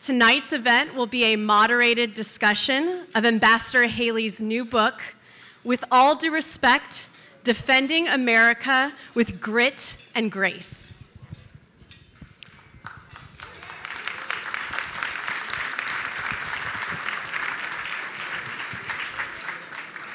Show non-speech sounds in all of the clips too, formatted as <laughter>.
Tonight's event will be a moderated discussion of Ambassador Haley's new book, With All Due Respect Defending America with Grit and Grace.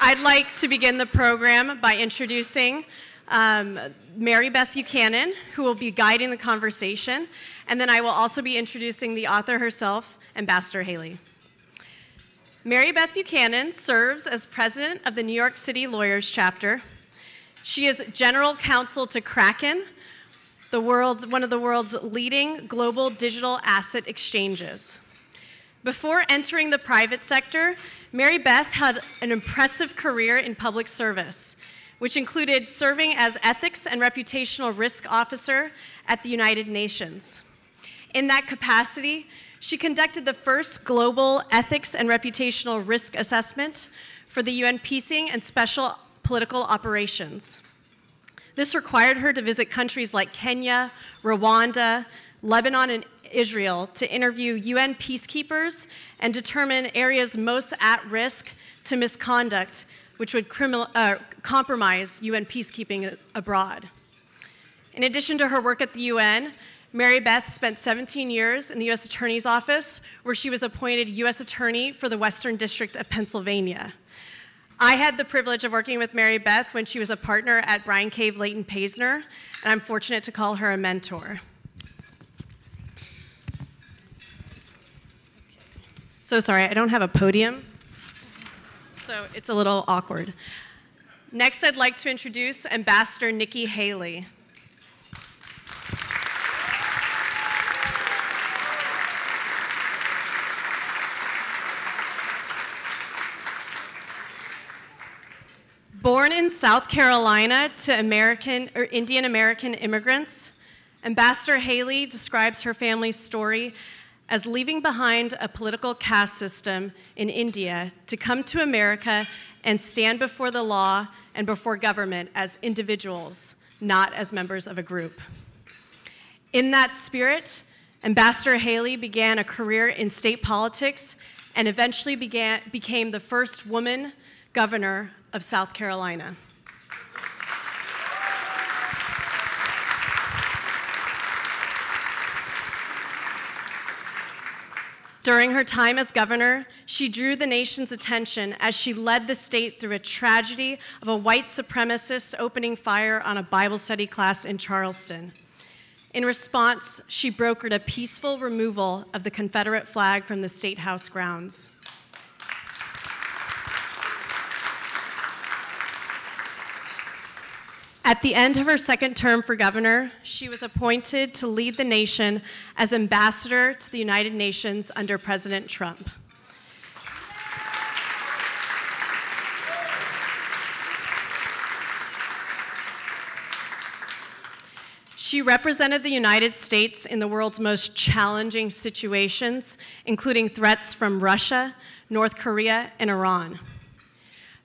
I'd like to begin the program by introducing um, Mary Beth Buchanan, who will be guiding the conversation, and then I will also be introducing the author herself, Ambassador Haley. Mary Beth Buchanan serves as president of the New York City Lawyers Chapter. She is general counsel to Kraken, the world's, one of the world's leading global digital asset exchanges. Before entering the private sector, Mary Beth had an impressive career in public service, which included serving as Ethics and Reputational Risk Officer at the United Nations. In that capacity, she conducted the first global ethics and reputational risk assessment for the UN peacing and special political operations. This required her to visit countries like Kenya, Rwanda, Lebanon, and Israel to interview UN peacekeepers and determine areas most at risk to misconduct, which would criminal, uh, compromise UN peacekeeping abroad. In addition to her work at the UN, Mary Beth spent 17 years in the U.S. Attorney's Office, where she was appointed U.S. Attorney for the Western District of Pennsylvania. I had the privilege of working with Mary Beth when she was a partner at Bryan Cave Leighton Paisner, and I'm fortunate to call her a mentor. So sorry, I don't have a podium, so it's a little awkward. Next, I'd like to introduce Ambassador Nikki Haley. Born in South Carolina to American or Indian American immigrants, Ambassador Haley describes her family's story as leaving behind a political caste system in India to come to America and stand before the law and before government as individuals, not as members of a group. In that spirit, Ambassador Haley began a career in state politics and eventually began, became the first woman governor of South Carolina. During her time as governor, she drew the nation's attention as she led the state through a tragedy of a white supremacist opening fire on a Bible study class in Charleston. In response, she brokered a peaceful removal of the Confederate flag from the State House grounds. At the end of her second term for governor, she was appointed to lead the nation as ambassador to the United Nations under President Trump. She represented the United States in the world's most challenging situations, including threats from Russia, North Korea, and Iran.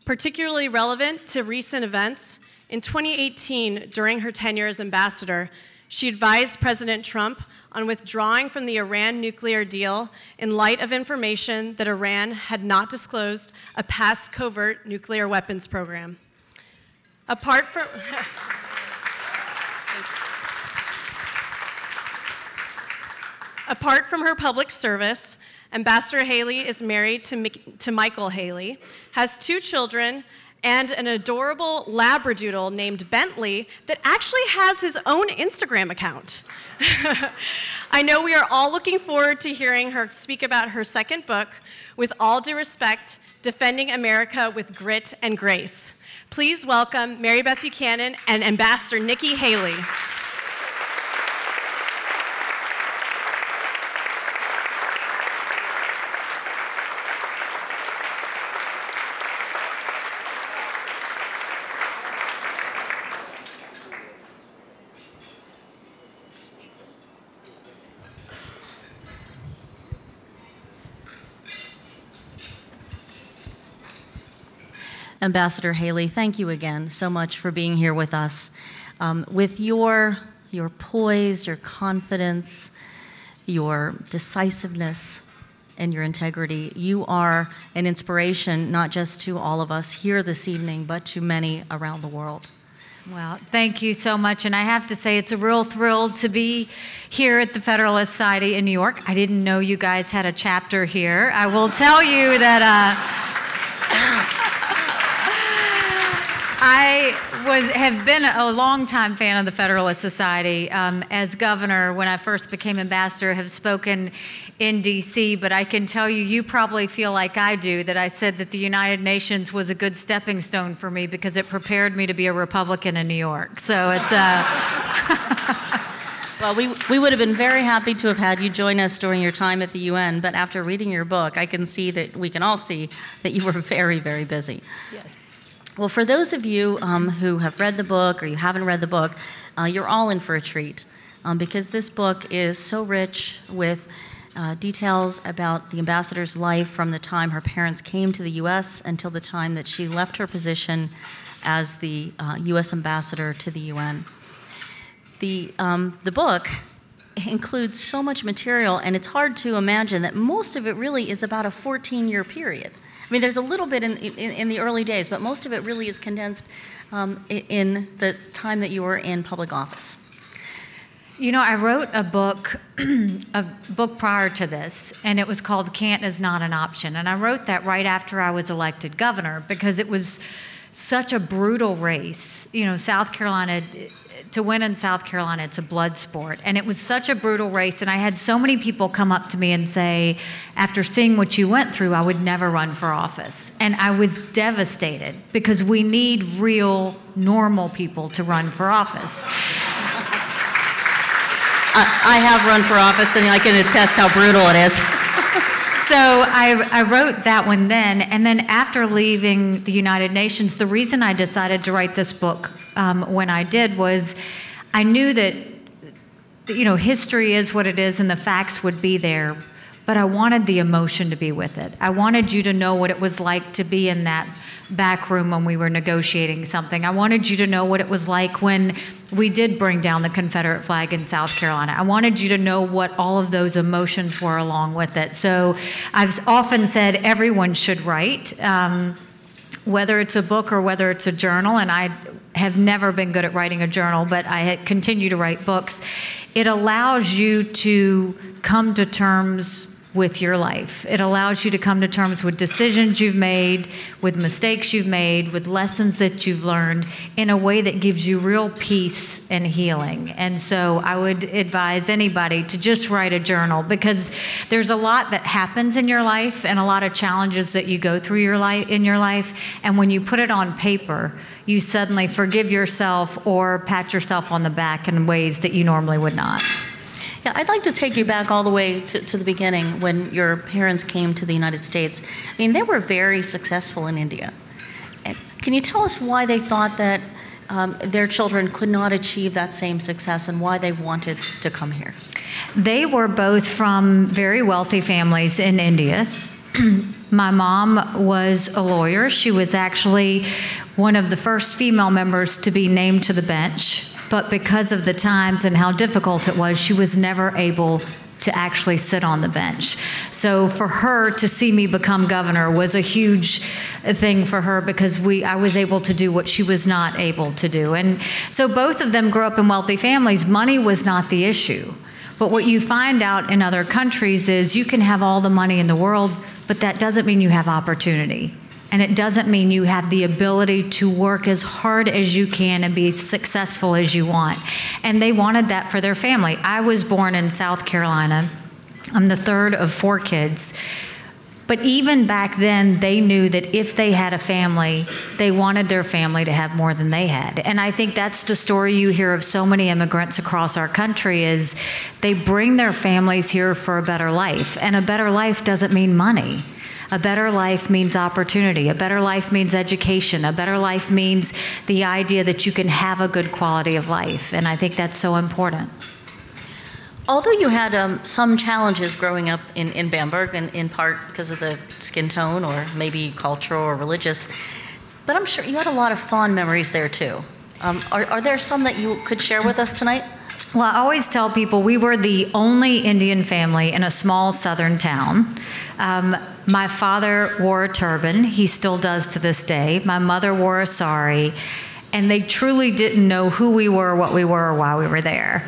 Particularly relevant to recent events, in 2018, during her tenure as ambassador, she advised President Trump on withdrawing from the Iran nuclear deal in light of information that Iran had not disclosed a past covert nuclear weapons program. Apart from <laughs> Apart from her public service, Ambassador Haley is married to, to Michael Haley, has two children, and an adorable Labradoodle named Bentley that actually has his own Instagram account. <laughs> I know we are all looking forward to hearing her speak about her second book, With All Due Respect Defending America with Grit and Grace. Please welcome Mary Beth Buchanan and Ambassador Nikki Haley. Ambassador Haley, thank you again so much for being here with us. Um, with your, your poise, your confidence, your decisiveness, and your integrity. You are an inspiration not just to all of us here this evening, but to many around the world. Well, thank you so much. And I have to say, it's a real thrill to be here at the Federalist Society in New York. I didn't know you guys had a chapter here. I will tell you that. Uh, I was have been a longtime fan of the Federalist Society. Um, as governor, when I first became ambassador, have spoken in D.C. But I can tell you, you probably feel like I do that I said that the United Nations was a good stepping stone for me because it prepared me to be a Republican in New York. So it's uh, <laughs> Well, we, we would have been very happy to have had you join us during your time at the UN, but after reading your book, I can see that we can all see that you were <laughs> very, very busy. yes. Well, for those of you um, who have read the book or you haven't read the book, uh, you're all in for a treat um, because this book is so rich with uh, details about the ambassador's life from the time her parents came to the U.S. until the time that she left her position as the uh, U.S. ambassador to the UN. The, um, the book includes so much material, and it's hard to imagine that most of it really is about a 14 year period. I mean, there's a little bit in, in, in the early days, but most of it really is condensed um, in the time that you were in public office. You know, I wrote a book, <clears throat> a book prior to this, and it was called "Can't Is Not an Option," and I wrote that right after I was elected governor because it was such a brutal race. You know, South Carolina to win in South Carolina, it's a blood sport. And it was such a brutal race. And I had so many people come up to me and say, after seeing what you went through, I would never run for office. And I was devastated because we need real, normal people to run for office. I, have run for office, and I can attest how brutal it is. <laughs> so I, I, wrote that one then. And then after leaving the United Nations, the reason I decided to write this book um, when I did was I knew that, you know, history is what it is and the facts would be there, but I wanted the emotion to be with it. I wanted you to know what it was like to be in that back room when we were negotiating something. I wanted you to know what it was like when we did bring down the Confederate flag in South Carolina. I wanted you to know what all of those emotions were along with it. So I've often said everyone should write. Um, whether it's a book or whether it's a journal, and I have never been good at writing a journal, but I continue to write books. It allows you to come to terms with your life. It allows you to come to terms with decisions you've made, with mistakes you've made, with lessons that you've learned in a way that gives you real peace and healing. And so I would advise anybody to just write a journal because there's a lot that happens in your life and a lot of challenges that you go through your life in your life and when you put it on paper, you suddenly forgive yourself or pat yourself on the back in ways that you normally would not. Yeah, I'd like to take you back all the way to, to, the beginning when your parents came to the United States. I mean, they were very successful in India. Can you tell us why they thought that um, their children could not achieve that same success and why they wanted to come here? They were both from very wealthy families in India. <clears throat> My mom was a lawyer. She was actually one of the first female members to be named to the bench. But because of the times and how difficult it was, she was never able to actually sit on the bench. So for her to see me become governor was a huge thing for her because we I was able to do what she was not able to do. And so both of them grew up in wealthy families. Money was not the issue. But what you find out in other countries is you can have all the money in the world, but that doesn't mean you have opportunity. And it doesn't mean you have the ability to work as hard as you can and be successful as you want. And they wanted that for their family. I was born in South Carolina. I'm the third of four kids. But even back then, they knew that if they had a family, they wanted their family to have more than they had. And I think that's the story you hear of so many immigrants across our country is they bring their families here for a better life. And a better life doesn't mean money. A better life means opportunity. A better life means education. A better life means the idea that you can have a good quality of life. And I think that's so important. Although you had um, some challenges growing up in, in Bamberg, and in part because of the skin tone or maybe cultural or religious, but I'm sure you had a lot of fond memories there too. Um, are, are there some that you could share with us tonight? Well, I always tell people we were the only Indian family in a small southern town. Um, my father wore a turban, he still does to this day. My mother wore a sari, and they truly didn't know who we were, what we were, or why we were there.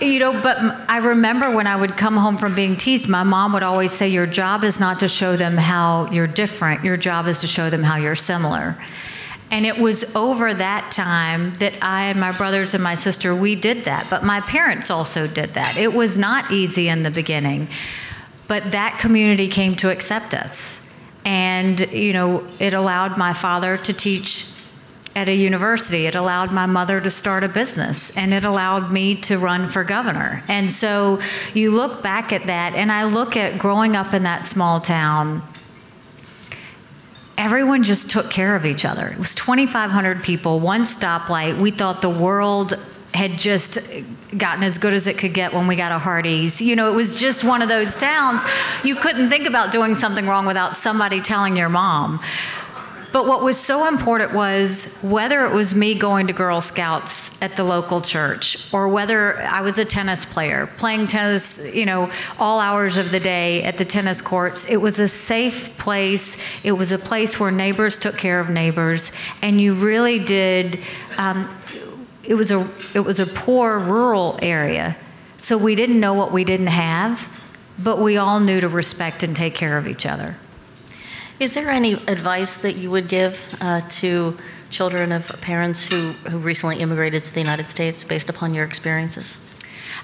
You know, but I remember when I would come home from being teased, my mom would always say, Your job is not to show them how you're different, your job is to show them how you're similar. And it was over that time that I and my brothers and my sister, we did that. But my parents also did that. It was not easy in the beginning, but that community came to accept us. And, you know, it allowed my father to teach at a university. It allowed my mother to start a business and it allowed me to run for governor. And so you look back at that, and I look at growing up in that small town everyone just took care of each other. It was 2,500 people, one stoplight. We thought the world had just gotten as good as it could get when we got a Hardee's. You know, it was just one of those towns. You couldn't think about doing something wrong without somebody telling your mom. But what was so important was whether it was me going to Girl Scouts at the local church or whether I was a tennis player, playing tennis, you know, all hours of the day at the tennis courts, it was a safe place. It was a place where neighbors took care of neighbors, and you really did. Um, it was a it was a poor rural area, so we didn't know what we didn't have, but we all knew to respect and take care of each other. Is there any advice that you would give uh, to children of parents who, who recently immigrated to the United States based upon your experiences?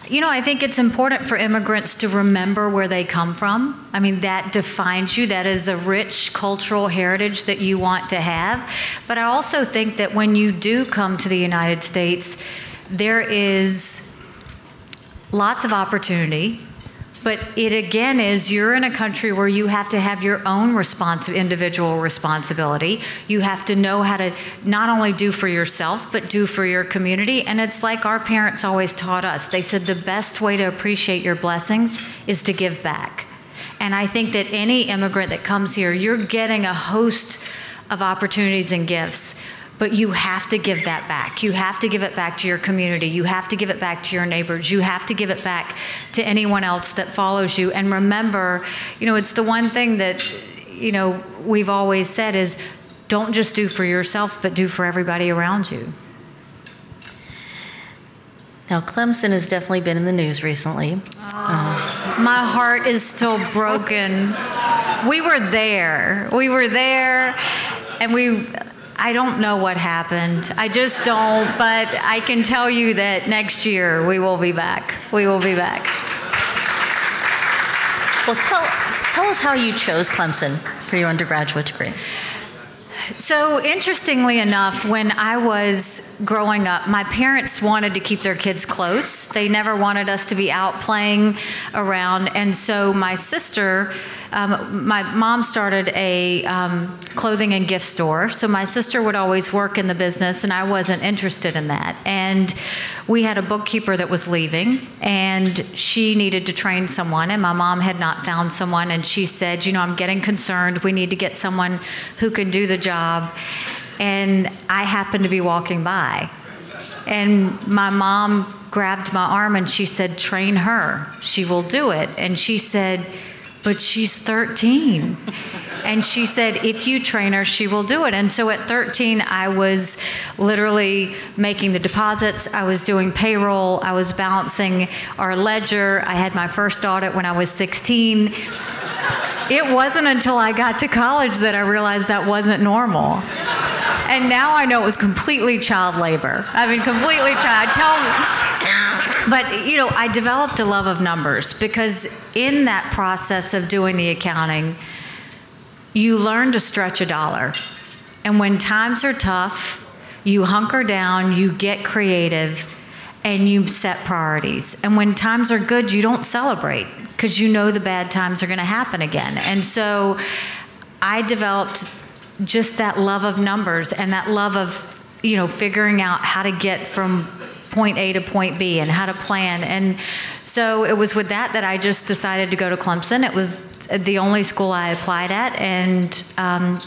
You know, I think it's important for immigrants to remember where they come from. I mean, that defines you. That is a rich cultural heritage that you want to have. But I also think that when you do come to the United States, there is lots of opportunity but it again is you're in a country where you have to have your own individual responsibility. You have to know how to not only do for yourself, but do for your community. And it's like our parents always taught us. They said the best way to appreciate your blessings is to give back. And I think that any immigrant that comes here, you're getting a host of opportunities and gifts but you have to give that back. You have to give it back to your community. You have to give it back to your neighbors. You have to give it back to anyone else that follows you. And remember, you know, it's the one thing that, you know, we've always said is don't just do for yourself, but do for everybody around you. Now, Clemson has definitely been in the news recently. Uh, my heart is still broken. We were there. We were there, and we I don't know what happened. I just don't, but I can tell you that next year we will be back. We will be back. Well, tell, tell us how you chose Clemson for your undergraduate degree. So, interestingly enough, when I was growing up, my parents wanted to keep their kids close. They never wanted us to be out playing around. And so, my sister um, my mom started a um, clothing and gift store. So my sister would always work in the business, and I wasn't interested in that. And we had a bookkeeper that was leaving, and she needed to train someone, and my mom had not found someone. And she said, You know, I'm getting concerned. We need to get someone who can do the job. And I happened to be walking by. And my mom grabbed my arm and she said, Train her. She will do it. And she said, but she's 13. And she said, if you train her, she will do it. And so at 13, I was literally making the deposits, I was doing payroll, I was balancing our ledger. I had my first audit when I was 16. It wasn't until I got to college that I realized that wasn't normal. And now I know it was completely child labor. I mean, completely child. Tell but you know, I developed a love of numbers because in that process of doing the accounting, you learn to stretch a dollar. And when times are tough, you hunker down, you get creative, and you set priorities. And when times are good, you don't celebrate because you know the bad times are going to happen again. And so I developed just that love of numbers and that love of you know figuring out how to get from point A to point B and how to plan. And so it was with that that I just decided to go to Clemson. It was the only school I applied at, and um,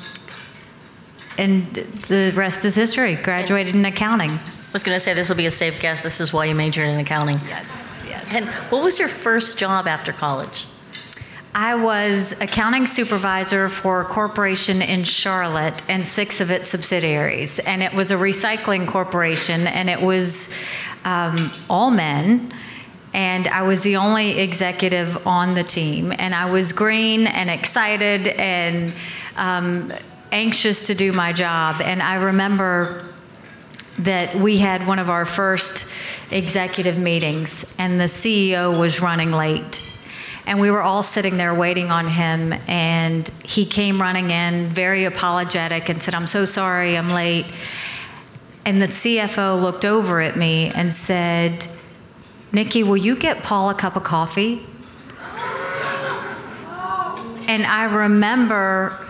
and the rest is history. Graduated in accounting. I was going to say this will be a safe guess. This is why you majored in accounting. Yes, yes. And what was your first job after college? I was accounting supervisor for a corporation in Charlotte and six of its subsidiaries. And it was a recycling corporation, and it was um, all men. And I was the only executive on the team. And I was green and excited and um, anxious to do my job. And I remember that we had one of our first executive meetings, and the CEO was running late. And we were all sitting there waiting on him, and he came running in, very apologetic, and said, I'm so sorry, I'm late. And the CFO looked over at me and said, Nikki, will you get Paul a cup of coffee? And I remember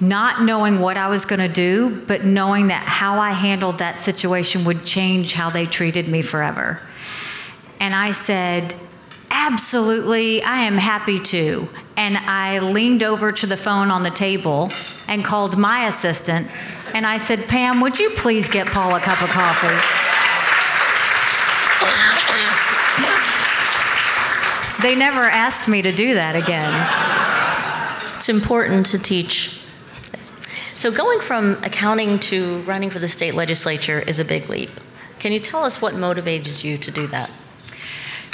not knowing what I was going to do, but knowing that how I handled that situation would change how they treated me forever. And I said, Absolutely, I am happy to. And I leaned over to the phone on the table and called my assistant. And I said, Pam, would you please get Paul a cup of coffee? they never asked me to do that again. It's important to teach. So, going from accounting to running for the state legislature is a big leap. Can you tell us what motivated you to do that?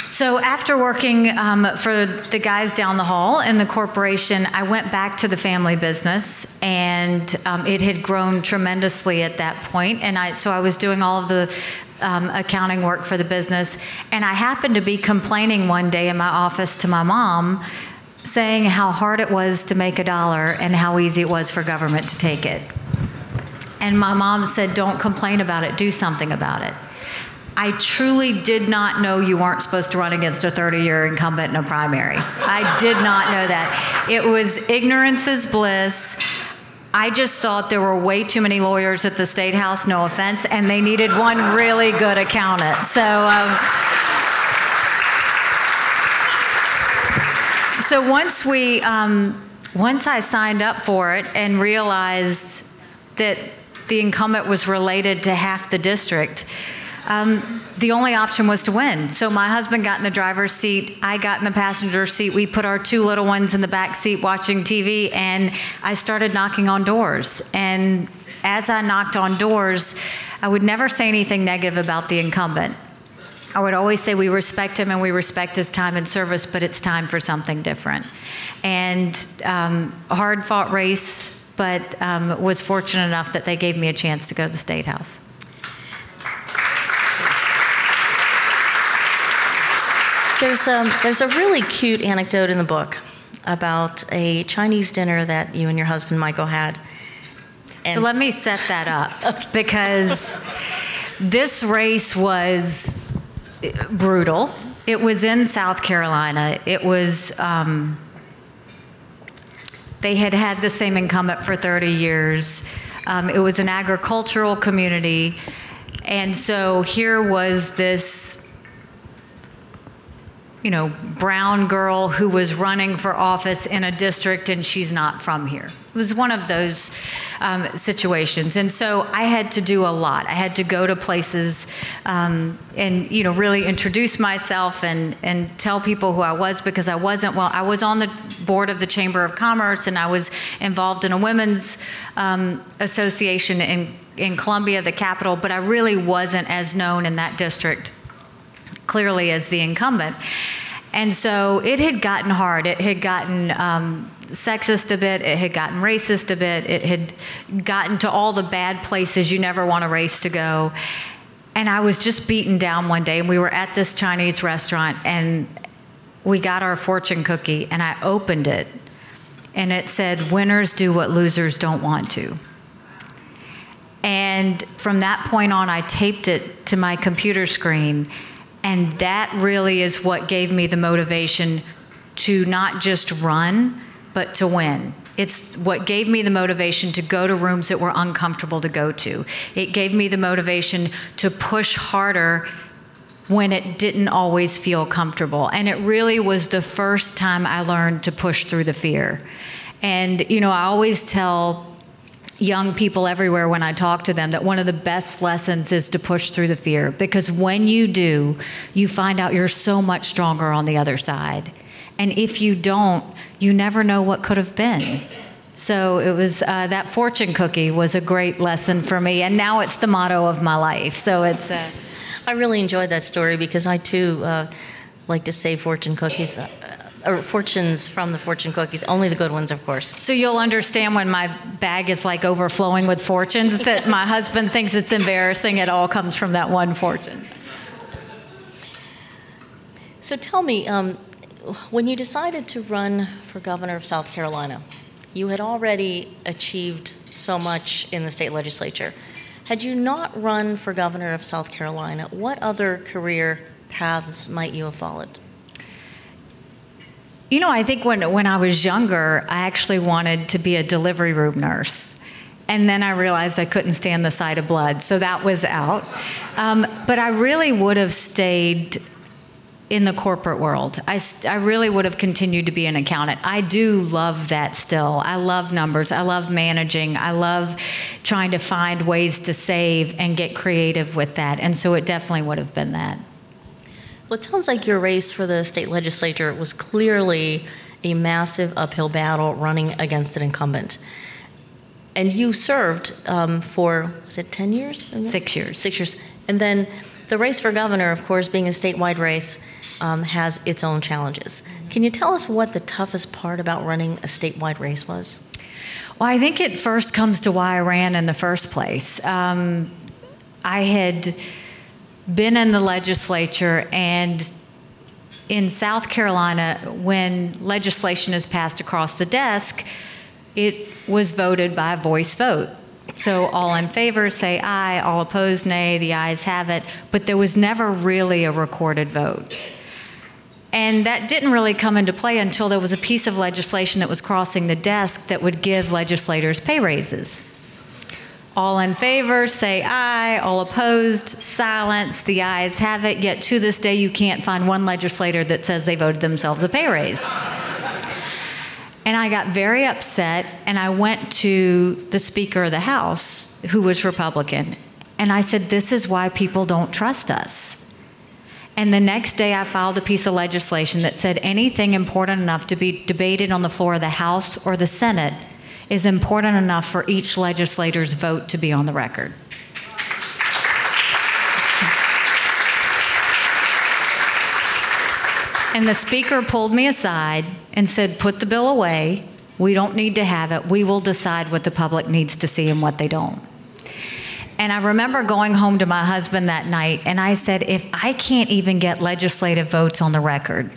So, after working um, for the guys down the hall in the corporation, I went back to the family business, and um, it had grown tremendously at that point. And I, so, I was doing all of the um, accounting work for the business, and I happened to be complaining one day in my office to my mom, saying how hard it was to make a dollar and how easy it was for government to take it. And my mom said, "Don't complain about it. Do something about it." I truly did not know you weren't supposed to run against a 30 year incumbent in a primary. I did not know that. It was ignorance is bliss. I just thought there were way too many lawyers at the State House, no offense, and they needed one really good accountant. So, um, so once we, um, once I signed up for it and realized that the incumbent was related to half the district, um, the only option was to win. So my husband got in the driver's seat, I got in the passenger seat. We put our two little ones in the back seat watching TV, and I started knocking on doors. And as I knocked on doors, I would never say anything negative about the incumbent. I would always say we respect him and we respect his time and service, but it's time for something different. And um, hard fought race, but um, was fortunate enough that they gave me a chance to go to the State House. There's a, um, there's a really cute anecdote in the book about a Chinese dinner that you and your husband Michael had. And so let me set that up because this race was brutal. It was in South Carolina. It was, um, they had had the same incumbent for 30 years. Um, it was an agricultural community. And so here was this you know, brown girl who was running for office in a district and she's not from here. It was one of those um, situations. And so I had to do a lot. I had to go to places um, and, you know, really introduce myself and, and tell people who I was because I wasn't, well, I was on the board of the Chamber of Commerce and I was involved in a women's um, association in, in Columbia, the capital, but I really wasn't as known in that district clearly as the incumbent. And so it had gotten hard. It had gotten um, sexist a bit. It had gotten racist a bit. It had gotten to all the bad places you never want a race to go. And I was just beaten down one day. And we were at this Chinese restaurant and we got our fortune cookie. And I opened it and it said, Winners do what losers don't want to. And from that point on, I taped it to my computer screen and that really is what gave me the motivation to not just run, but to win. It's what gave me the motivation to go to rooms that were uncomfortable to go to. It gave me the motivation to push harder when it didn't always feel comfortable. And it really was the first time I learned to push through the fear. And, you know, I always tell young people everywhere when I talk to them that one of the best lessons is to push through the fear because when you do, you find out you're so much stronger on the other side. And if you don't, you never know what could have been. So it was uh, that fortune cookie was a great lesson for me, and now it's the motto of my life. So it's. Uh, I really enjoyed that story because I too uh, like to say fortune cookies. Uh, or fortunes from the fortune cookies, only the good ones, of course. So you'll understand when my bag is like overflowing with fortunes that my husband thinks it's embarrassing. It all comes from that one fortune. So tell me, um, when you decided to run for governor of South Carolina, you had already achieved so much in the state legislature. Had you not run for governor of South Carolina, what other career paths might you have followed? You know, I think when, when I was younger, I actually wanted to be a delivery room nurse. And then I realized I couldn't stand the sight of blood, so that was out. Um, but I really would have stayed in the corporate world. I, I really would have continued to be an accountant. I do love that still. I love numbers. I love managing. I love trying to find ways to save and get creative with that. And so it definitely would have been that. Well, it sounds like your race for the state legislature was clearly a massive uphill battle running against an incumbent. And you served um, for, was it 10 years? Six years. Six years. And then the race for governor, of course, being a statewide race, um, has its own challenges. Can you tell us what the toughest part about running a statewide race was? Well, I think it first comes to why I ran in the first place. Um, I had been in the legislature and in South Carolina, when legislation is passed across the desk, it was voted by a voice vote. So all in favor say aye, all opposed nay, the ayes have it, but there was never really a recorded vote. And that didn't really come into play until there was a piece of legislation that was crossing the desk that would give legislators pay raises. All in favor say aye. All opposed, silence. The ayes have it. Yet to this day, you can't find one legislator that says they voted themselves a pay raise. And I got very upset, and I went to the Speaker of the House, who was Republican, and I said, This is why people don't trust us. And the next day, I filed a piece of legislation that said anything important enough to be debated on the floor of the House or the Senate is important enough for each legislator's vote to be on the record. And the speaker pulled me aside and said, Put the bill away. We don't need to have it. We will decide what the public needs to see and what they don't. And I remember going home to my husband that night and I said, If I can't even get legislative votes on the record,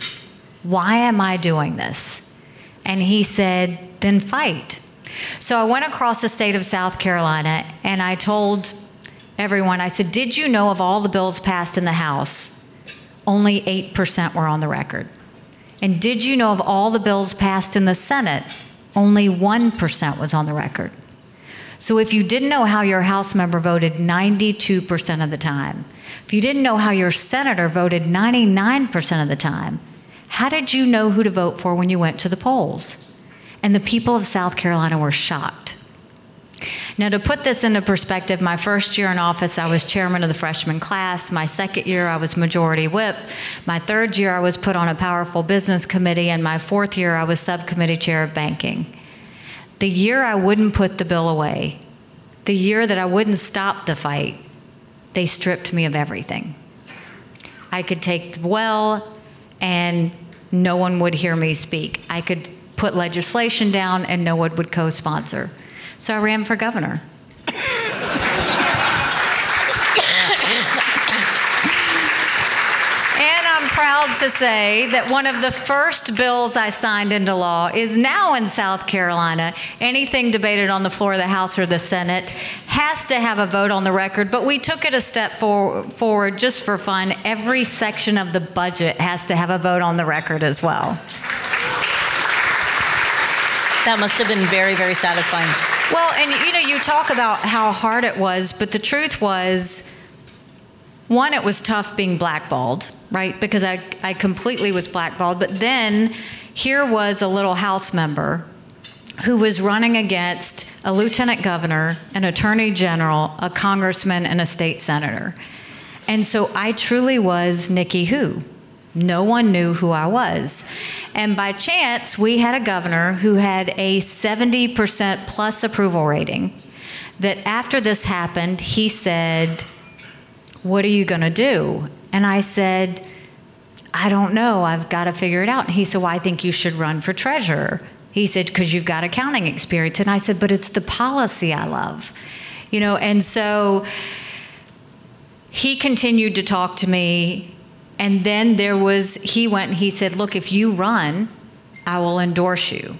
why am I doing this? And he said, Then fight. So I went across the state of South Carolina and I told everyone, I said, Did you know of all the bills passed in the House, only 8% were on the record? And did you know of all the bills passed in the Senate, only 1% was on the record? So if you didn't know how your House member voted 92% of the time, if you didn't know how your senator voted 99% of the time, how did you know who to vote for when you went to the polls? and the people of South Carolina were shocked. Now, to put this into perspective, my first year in office, I was chairman of the freshman class. My second year, I was majority whip. My third year, I was put on a powerful business committee. And my fourth year, I was subcommittee chair of banking. The year I wouldn't put the bill away, the year that I wouldn't stop the fight, they stripped me of everything. I could take the well, and no one would hear me speak. I could put legislation down and no one would co sponsor. So I ran for governor. <laughs> And I'm proud to say that one of the first bills I signed into law is now in South Carolina. Anything debated on the floor of the House or the Senate has to have a vote on the record, but we took it a step for, forward just for fun. Every section of the budget has to have a vote on the record as well. That must have been very, very satisfying. Well, and you know, you talk about how hard it was, but the truth was, one, it was tough being blackballed, right? Because I, I completely was blackballed. But then here was a little House member who was running against a lieutenant governor, an attorney general, a congressman, and a state senator. And so I truly was Nikki Who. No one knew who I was. And by chance, we had a governor who had a 70% plus approval rating. That after this happened, he said, What are you going to do? And I said, I don't know. I've got to figure it out. And he said, Well, I think you should run for treasurer. He said, Because you've got accounting experience. And I said, But it's the policy I love. You know, and so he continued to talk to me. And then there was, he went and he said, Look, if you run, I will endorse you.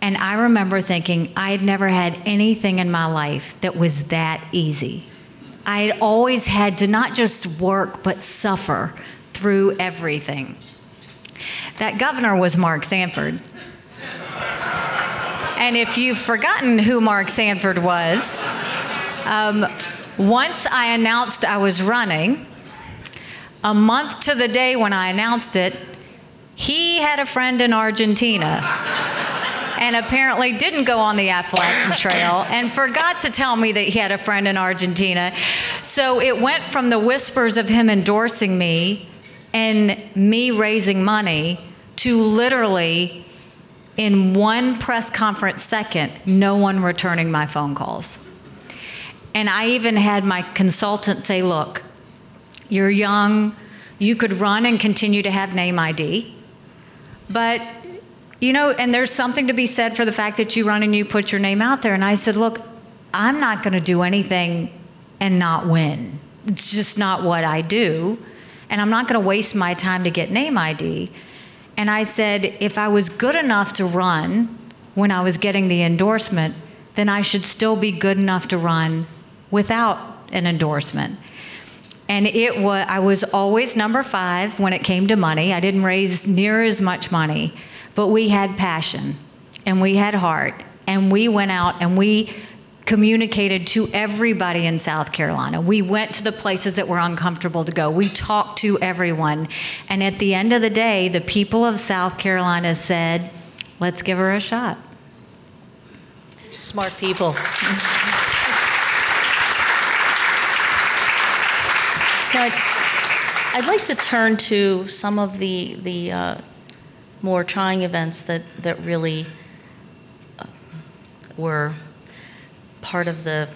And I remember thinking, I had never had anything in my life that was that easy. I had always had to not just work, but suffer through everything. That governor was Mark Sanford. And if you've forgotten who Mark Sanford was, um, once I announced I was running, a month to the day when I announced it, he had a friend in Argentina and apparently didn't go on the Appalachian <coughs> Trail and forgot to tell me that he had a friend in Argentina. So it went from the whispers of him endorsing me and me raising money to literally in one press conference second, no one returning my phone calls. And I even had my consultant say, look, you're young, you could run and continue to have name ID, but you know, and there's something to be said for the fact that you run and you put your name out there. And I said, look, I'm not going to do anything and not win. It's just not what I do. And I'm not going to waste my time to get name ID. And I said, if I was good enough to run when I was getting the endorsement, then I should still be good enough to run without an endorsement. And it was I was always number 5 when it came to money. I didn't raise near as much money, but we had passion and we had heart and we went out and we communicated to everybody in South Carolina. We went to the places that were uncomfortable to go. We talked to everyone. And at the end of the day, the people of South Carolina said, let's give her a shot. Smart people. Now, I'd, I'd, like to turn to some of the, the uh, more trying events that, that really uh, were part of the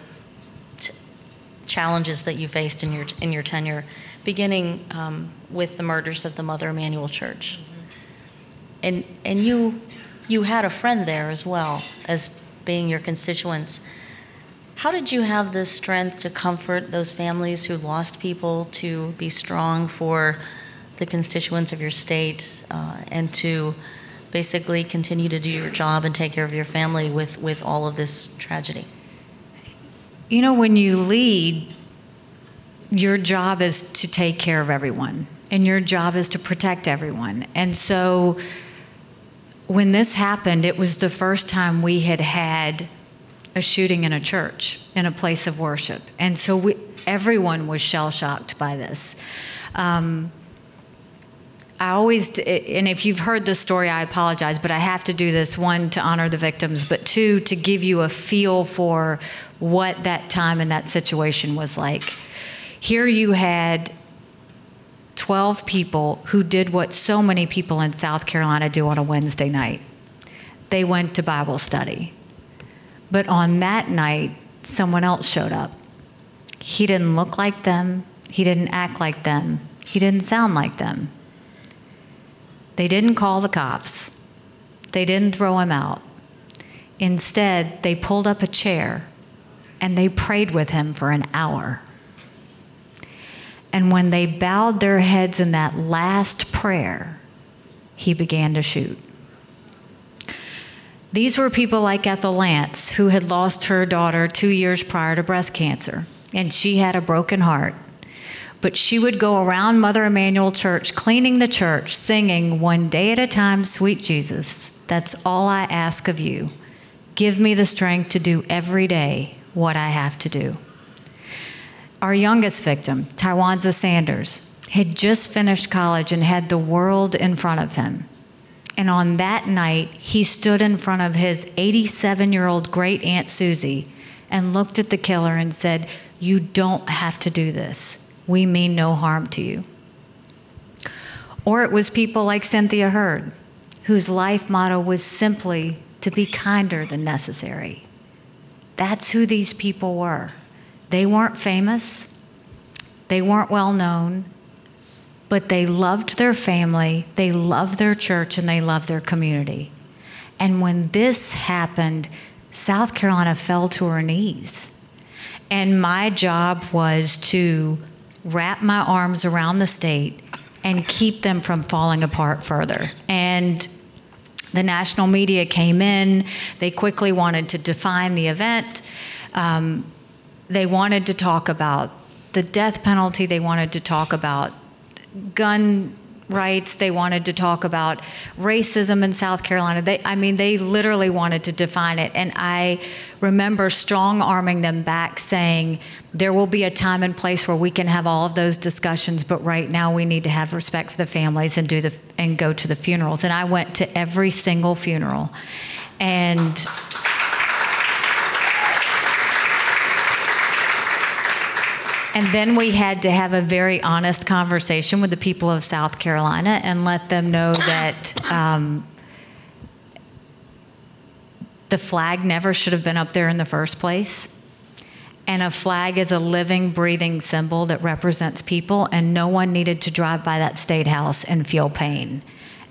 challenges that you faced in your in your tenure, beginning um, with the murders at the Mother Emanuel Church. And and you you had a friend there as well as being your constituents. How did you have the strength to comfort those families who lost people, to be strong for the constituents of your state, uh, and to basically continue to do your job and take care of your family with, with all of this tragedy? You know, when you lead, your job is to take care of everyone, and your job is to protect everyone. And so when this happened, it was the first time we had had a shooting in a church, in a place of worship. And so we, everyone was shell shocked by this. Um, I always, and if you've heard the story, I apologize, but I have to do this one to honor the victims, but two to give you a feel for what that time and that situation was like. Here you had 12 people who did what so many people in South Carolina do on a Wednesday night they went to Bible study. But on that night, someone else showed up. He didn't look like them, he didn't act like them, he didn't sound like them. They didn't call the cops, they didn't throw him out. Instead, they pulled up a chair and they prayed with him for an hour. And when they bowed their heads in that last prayer, he began to shoot. These were people like Ethel Lance, who had lost her daughter two years prior to breast cancer, and she had a broken heart. But she would go around Mother Emanuel Church, cleaning the church, singing, One day at a time, sweet Jesus, that's all I ask of you. Give me the strength to do every day what I have to do. Our youngest victim, Tywanza Sanders, had just finished college and had the world in front of him. And on that night, he stood in front of his 87 year old great Aunt Susie and looked at the killer and said, You don't have to do this. We mean no harm to you. Or it was people like Cynthia Hurd, whose life motto was simply to be kinder than necessary. That's who these people were. They weren't famous, they weren't well known, but they loved their family, they loved their church, and they loved their community. And when this happened, South Carolina fell to her knees. And my job was to wrap my arms around the state and keep them from falling apart further. And the national media came in. They quickly wanted to define the event. Um, they wanted to talk about the death penalty. They wanted to talk about gun rights. They wanted to talk about racism in South Carolina. They, I mean, they literally wanted to define it. And I remember strong arming them back, saying, there will be a time and place where we can have all of those discussions, but right now we need to have respect for the families and do the and go to the funerals. And I went to every single funeral. And And then we had to have a very honest conversation with the people of South Carolina and let them know that um, the flag never should have been up there in the first place. And a flag is a living, breathing symbol that represents people, and no one needed to drive by that state house and feel pain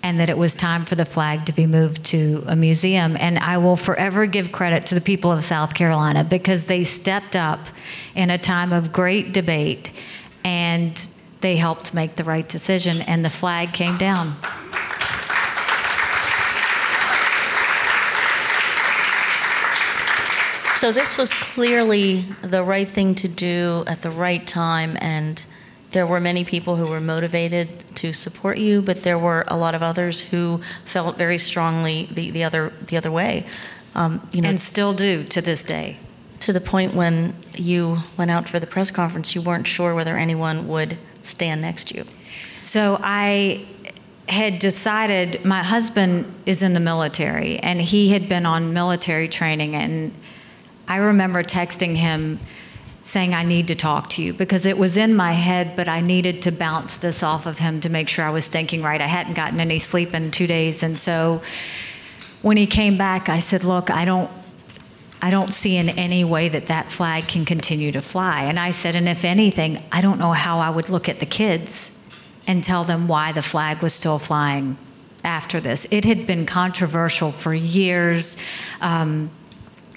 and that it was time for the flag to be moved to a museum. And I will forever give credit to the people of South Carolina because they stepped up in a time of great debate and they helped make the right decision, and the flag came down. So, this was clearly the right thing to do at the right time, and there were many people who were motivated to support you, but there were a lot of others who felt very strongly the, the other the other way. Um, you know, and still do to this day. To the point when you went out for the press conference, you weren't sure whether anyone would stand next to you. So I had decided. My husband is in the military, and he had been on military training, and I remember texting him saying, I need to talk to you because it was in my head, but I needed to bounce this off of him to make sure I was thinking right. I hadn't gotten any sleep in two days. And so when he came back, I said, Look, I don't. I don't see in any way that that flag can continue to fly. And I said, and if anything, I don't know how I would look at the kids and tell them why the flag was still flying after this. It had been controversial for years. Um,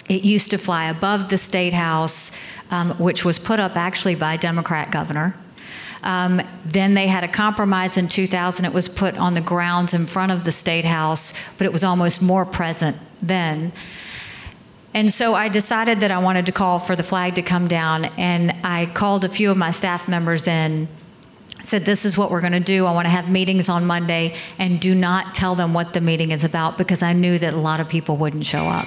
it used to fly above the State House um, which was put up actually by a Democrat governor. Um, then they had a compromise in 2000. It was put on the grounds in front of the State House, but it was almost more present then. And so I decided that I wanted to call for the flag to come down, and I called a few of my staff members in said this is what we're going to do i want to have meetings on monday and do not tell them what the meeting is about because i knew that a lot of people wouldn't show up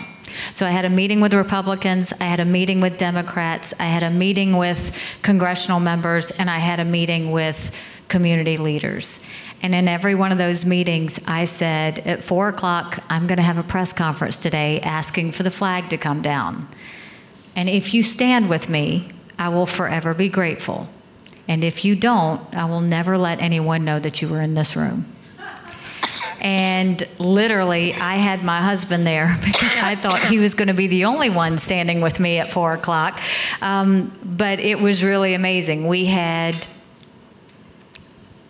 so I had a meeting with Republicans, I had a meeting with Democrats, I had a meeting with congressional members, and I had a meeting with community leaders. And in every one of those meetings, I said, at four o'clock, I'm going to have a press conference today asking for the flag to come down. And if you stand with me, I will forever be grateful. And if you don't, I will never let anyone know that you were in this room. And literally, I had my husband there <laughs> because I thought he was going to be the only one standing with me at four o'clock. Um, but it was really amazing. We had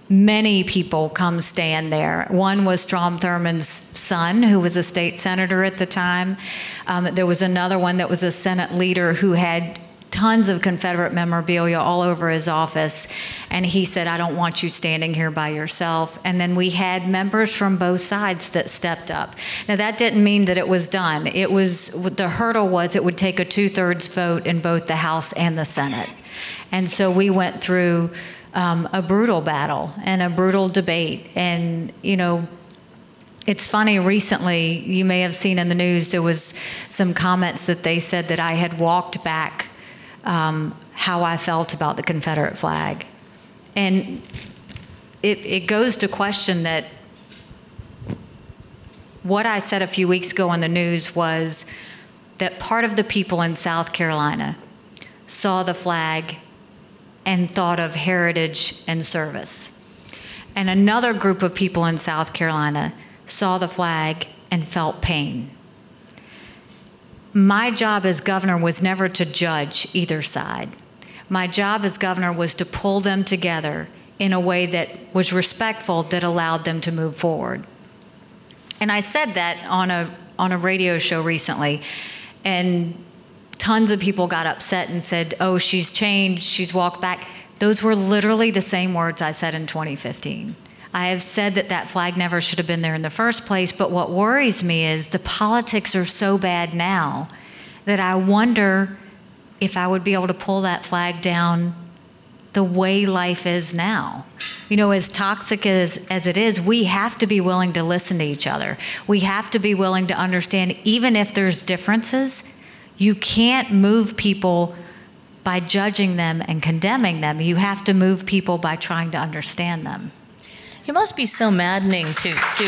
many people come stand there. One was Strom Thurmond's son, who was a state senator at the time. Um, there was another one that was a Senate leader who had tons of Confederate memorabilia all over his office. And he said, I don't want you standing here by yourself. And then we had members from both sides that stepped up. Now, that didn't mean that it was done. It was, the hurdle was it would take a two thirds vote in both the House and the Senate. And so we went through um, a brutal battle and a brutal debate. And, you know, it's funny recently you may have seen in the news there was some comments that they said that i had walked back um, how I felt about the Confederate flag. And it, it goes to question that what I said a few weeks ago on the news was that part of the people in South Carolina saw the flag and thought of heritage and service. And another group of people in South Carolina saw the flag and felt pain. My job as governor was never to judge either side. My job as governor was to pull them together in a way that was respectful that allowed them to move forward. And I said that on a on a radio show recently and tons of people got upset and said, "Oh, she's changed, she's walked back." Those were literally the same words I said in 2015. I have said that that flag never should have been there in the first place, but what worries me is the politics are so bad now that I wonder if I would be able to pull that flag down the way life is now. You know, as toxic as, as it is, we have to be willing to listen to each other. We have to be willing to understand, even if there's differences, you can't move people by judging them and condemning them. You have to move people by trying to understand them. It must be so maddening to to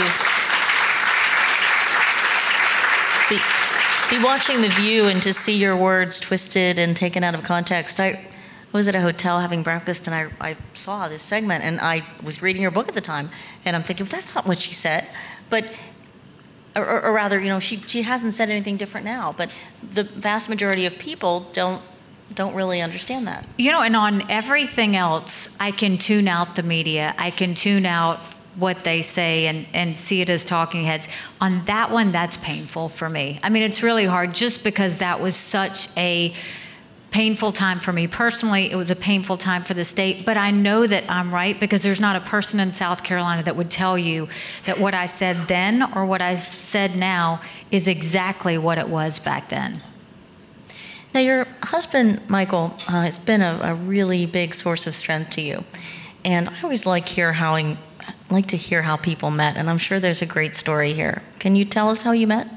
be, be watching the view and to see your words twisted and taken out of context. I was at a hotel having breakfast and I, I saw this segment and I was reading your book at the time and I'm thinking, that's not what she said. But or, or, rather, you know, she, she hasn't said anything different now, but the vast majority of people don't don't really understand that. You know, and on everything else, I can tune out the media. I can tune out what they say and, and see it as talking heads. On that one, that's painful for me. I mean, it's really hard just because that was such a painful time for me personally. It was a painful time for the state, but I know that I'm right because there's not a person in South Carolina that would tell you that what I said then or what I've said now is exactly what it was back then. Now, your husband, Michael, uh, has been a, a, really big source of strength to you. And I always like hear how like to hear how people met, and I'm sure there's a great story here. Can you tell us how you met?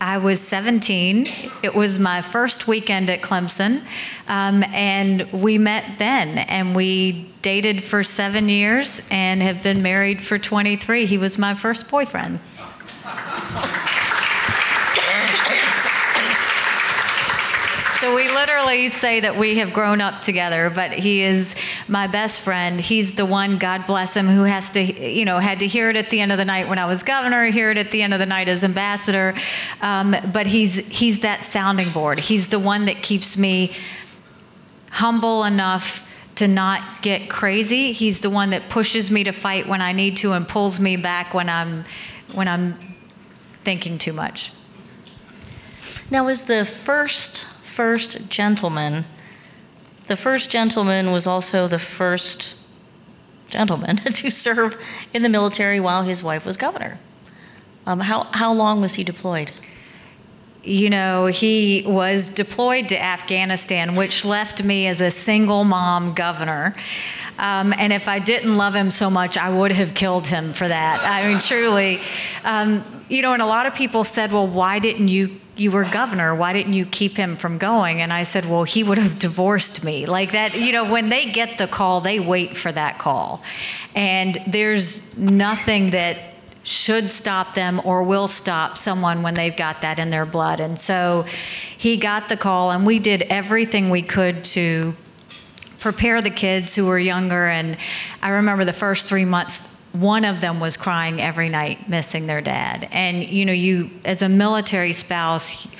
I was 17. It was my first weekend at Clemson, um, and we met then, and we dated for seven years and have been married for 23. He was my first boyfriend. <laughs> So we literally say that we have grown up together, but he is my best friend. He's the one, God bless him, who has to, you know, had to hear it at the end of the night when I was governor, hear it at the end of the night as ambassador. Um, but he's he's that sounding board. He's the one that keeps me humble enough to not get crazy. He's the one that pushes me to fight when I need to and pulls me back when I'm when I'm thinking too much. Now, is the first first gentleman. The first gentleman was also the first gentleman <laughs> to serve in the military while his wife was governor. Um, how, how long was he deployed? You know, he was deployed to Afghanistan, which left me as a single mom governor. Um, and if I didn't love him so much, I would have killed him for that. I mean, truly. Um, you know, and a lot of people said, well, why didn't you you were governor why didn't you keep him from going? And i said well he would have divorced me. Like that you know when they get the call they wait for that call. And there's nothing that should stop them or will stop someone when they've got that in their blood. And so he got the call and we did everything we could to prepare the kids who were younger. And i remember the first three months one of them was crying every night missing their dad. And you know you as a military spouse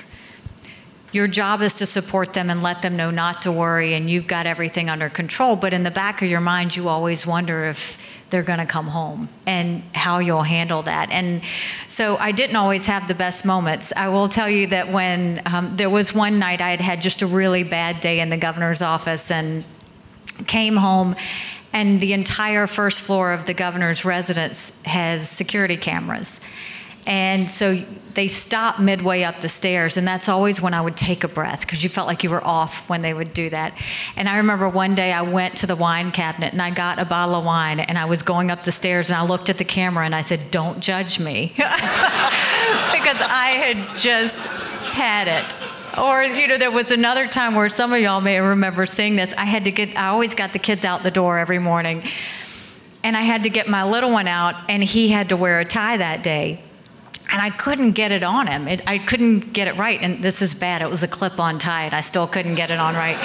your job is to support them and let them know not to worry and you've got everything under control. But in the back of your mind you always wonder if they're going to come home and how you'll handle that. And so i didn't always have the best moments. I will tell you that when um, there was one night i had had just a really bad day in the governor's office and came home and the entire first floor of the governor's residence has security cameras. And so they stop midway up the stairs, and that's always when I would take a breath because you felt like you were off when they would do that. And I remember one day I went to the wine cabinet and I got a bottle of wine, and I was going up the stairs and I looked at the camera and I said, Don't judge me. <laughs> <laughs> <laughs> because I had just had it. Or, you know, there was another time where some of y'all may remember seeing this. I had to get, I always got the kids out the door every morning. And I had to get my little one out, and he had to wear a tie that day. And I couldn't get it on him. It, I couldn't get it right. And this is bad. It was a clip on tie, I still couldn't get it on right.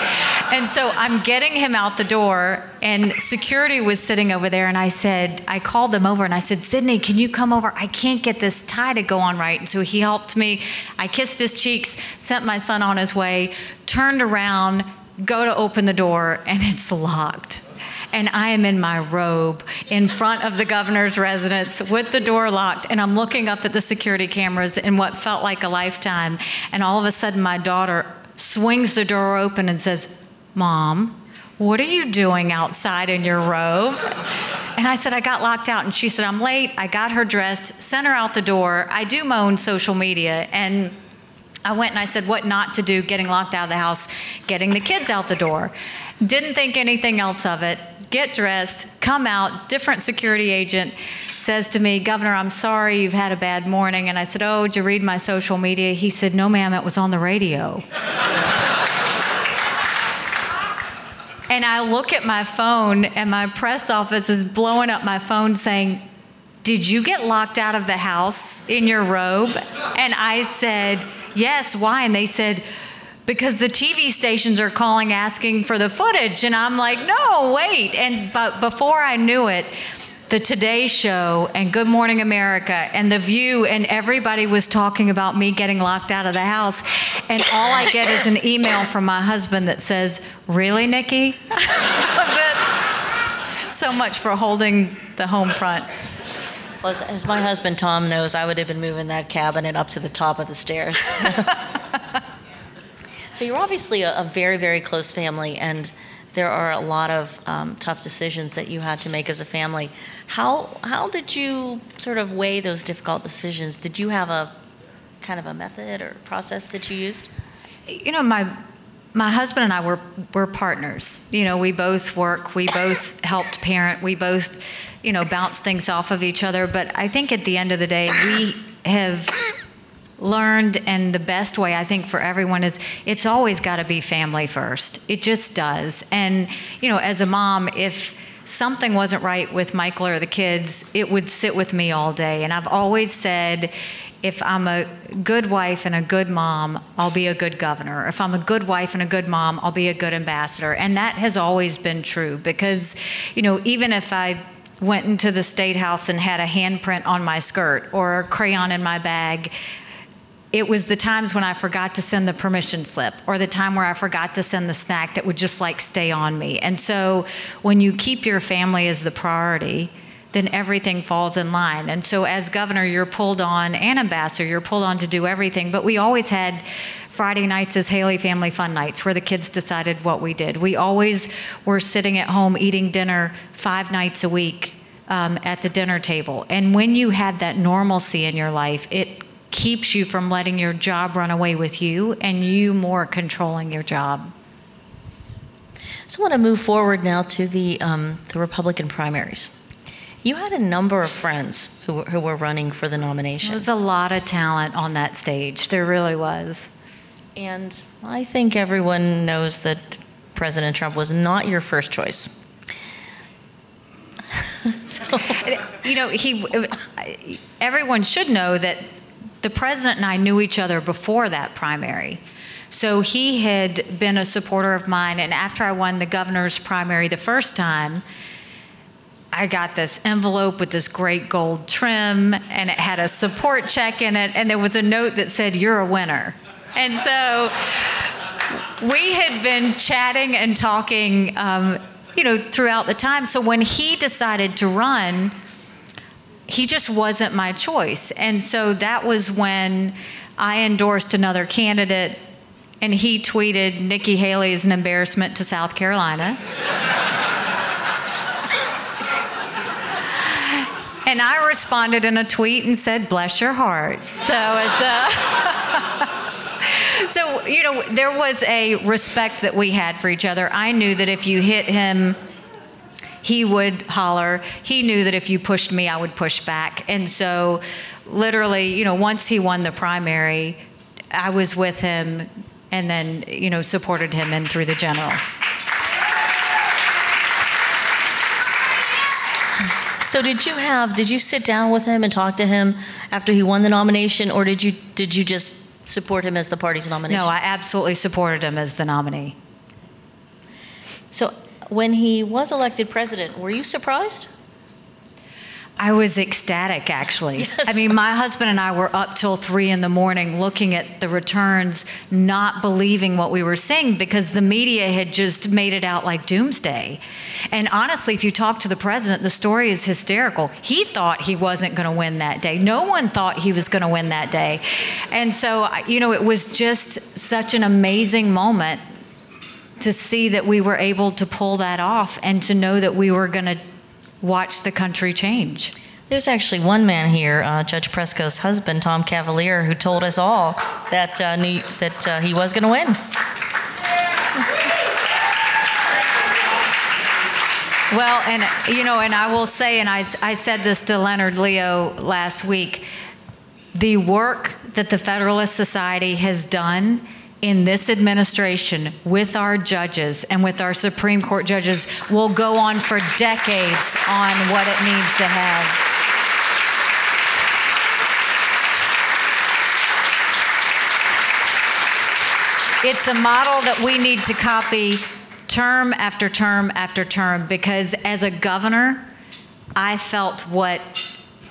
And so I'm getting him out the door, and security was sitting over there. And I said, I called them over and I said, Sydney, can you come over? I can't get this tie to go on right. And so he helped me. I kissed his cheeks, sent my son on his way, turned around, go to open the door, and it's locked and I am in my robe in front of the governor's residence with the door locked, and I'm looking up at the security cameras in what felt like a lifetime. And all of a sudden, my daughter swings the door open and says, Mom, what are you doing outside in your robe? And I said, I got locked out. And she said, I'm late. I got her dressed, sent her out the door. I do my own social media. And I went and I said, What not to do getting locked out of the house, getting the kids out the door. Didn't think anything else of it get dressed, come out, different security agent says to me, Governor, I'm sorry you've had a bad morning. And I said, Oh, did you read my social media? He said, No, ma'am, it was on the radio. and I look at my phone, and my press office is blowing up my phone saying, Did you get locked out of the house in your robe? And I said, Yes, why? And they said, because the TV stations are calling asking for the footage and I'm like, "No, wait." And but before I knew it, the Today Show and Good Morning America and The View and everybody was talking about me getting locked out of the house. And all I get is an email from my husband that says, "Really, Nikki?" so much for holding the home front. Well, as, as my husband Tom knows, I would have been moving that cabinet up to the top of the stairs. <laughs> So you're obviously a, a very, very close family, and there are a lot of um, tough decisions that you had to make as a family. How how did you sort of weigh those difficult decisions? Did you have a kind of a method or process that you used? You know, my my husband and I were were partners. You know, we both work, we both helped parent, we both, you know, bounce things off of each other. But I think at the end of the day, we have learned and the best way I think for everyone is it's always got to be family first. It just does. And you know, as a mom, if something wasn't right with Michael or the kids, it would sit with me all day. And I've always said if I'm a good wife and a good mom, I'll be a good governor. If I'm a good wife and a good mom, I'll be a good ambassador. And that has always been true because, you know, even if I went into the state house and had a handprint on my skirt or a crayon in my bag, it was the times when I forgot to send the permission slip or the time where I forgot to send the snack that would just like stay on me. And so when you keep your family as the priority, then everything falls in line. And so as governor, you're pulled on, and ambassador, you're pulled on to do everything. But we always had Friday nights as Haley Family Fun Nights where the kids decided what we did. We always were sitting at home eating dinner five nights a week um, at the dinner table. And when you had that normalcy in your life, it keeps you from letting your job run away with you and you more controlling your job. So I want to move forward now to the, um, the Republican primaries. You had a number of friends who were, who were running for the nomination. There was a lot of talent on that stage. There really was. And I think everyone knows that President Trump was not your first choice. <laughs> so. You know, he. Everyone should know that the president and I knew each other before that primary. So he had been a supporter of mine, and after I won the governor's primary the first time, I got this envelope with this great gold trim, and it had a support check in it, and there was a note that said, You're a winner. And so we had been chatting and talking, um, you know, throughout the time. So when he decided to run, he just wasn't my choice. And so that was when I endorsed another candidate, and he tweeted, Nikki Haley is an embarrassment to South Carolina. <laughs> and I responded in a tweet and said, "Bless your heart." So it's uh, <laughs> so you know there was a respect that we had for each other. I knew that if you hit him he would holler. He knew that if you pushed me, I would push back. And so, literally, you know, once he won the primary, I was with him and then, you know, supported him in through the general. So did you have, did you sit down with him and talk to him after he won the nomination, or did you, did you just support him as the party's nomination? No, I absolutely supported him as the nominee. So when he was elected president, were you surprised? I was ecstatic, actually. Yes. I mean, my husband and I were up till three in the morning looking at the returns, not believing what we were seeing because the media had just made it out like doomsday. And honestly, if you talk to the president, the story is hysterical. He thought he wasn't going to win that day. No one thought he was going to win that day. And so, you know, it was just such an amazing moment to see that we were able to pull that off and to know that we were going to watch the country change. There's actually one man here, uh, Judge Preska's husband, Tom Kavaler, who told us all that, uh, New, that uh, he was going to win. Well, and you know, and I will say, and I, I said this to Leonard Leo last week the work that the Federalist Society has done in this administration with our judges and with our Supreme Court judges will go on for decades on what it means to have. It's a model that we need to copy term after term after term because as a governor, I felt what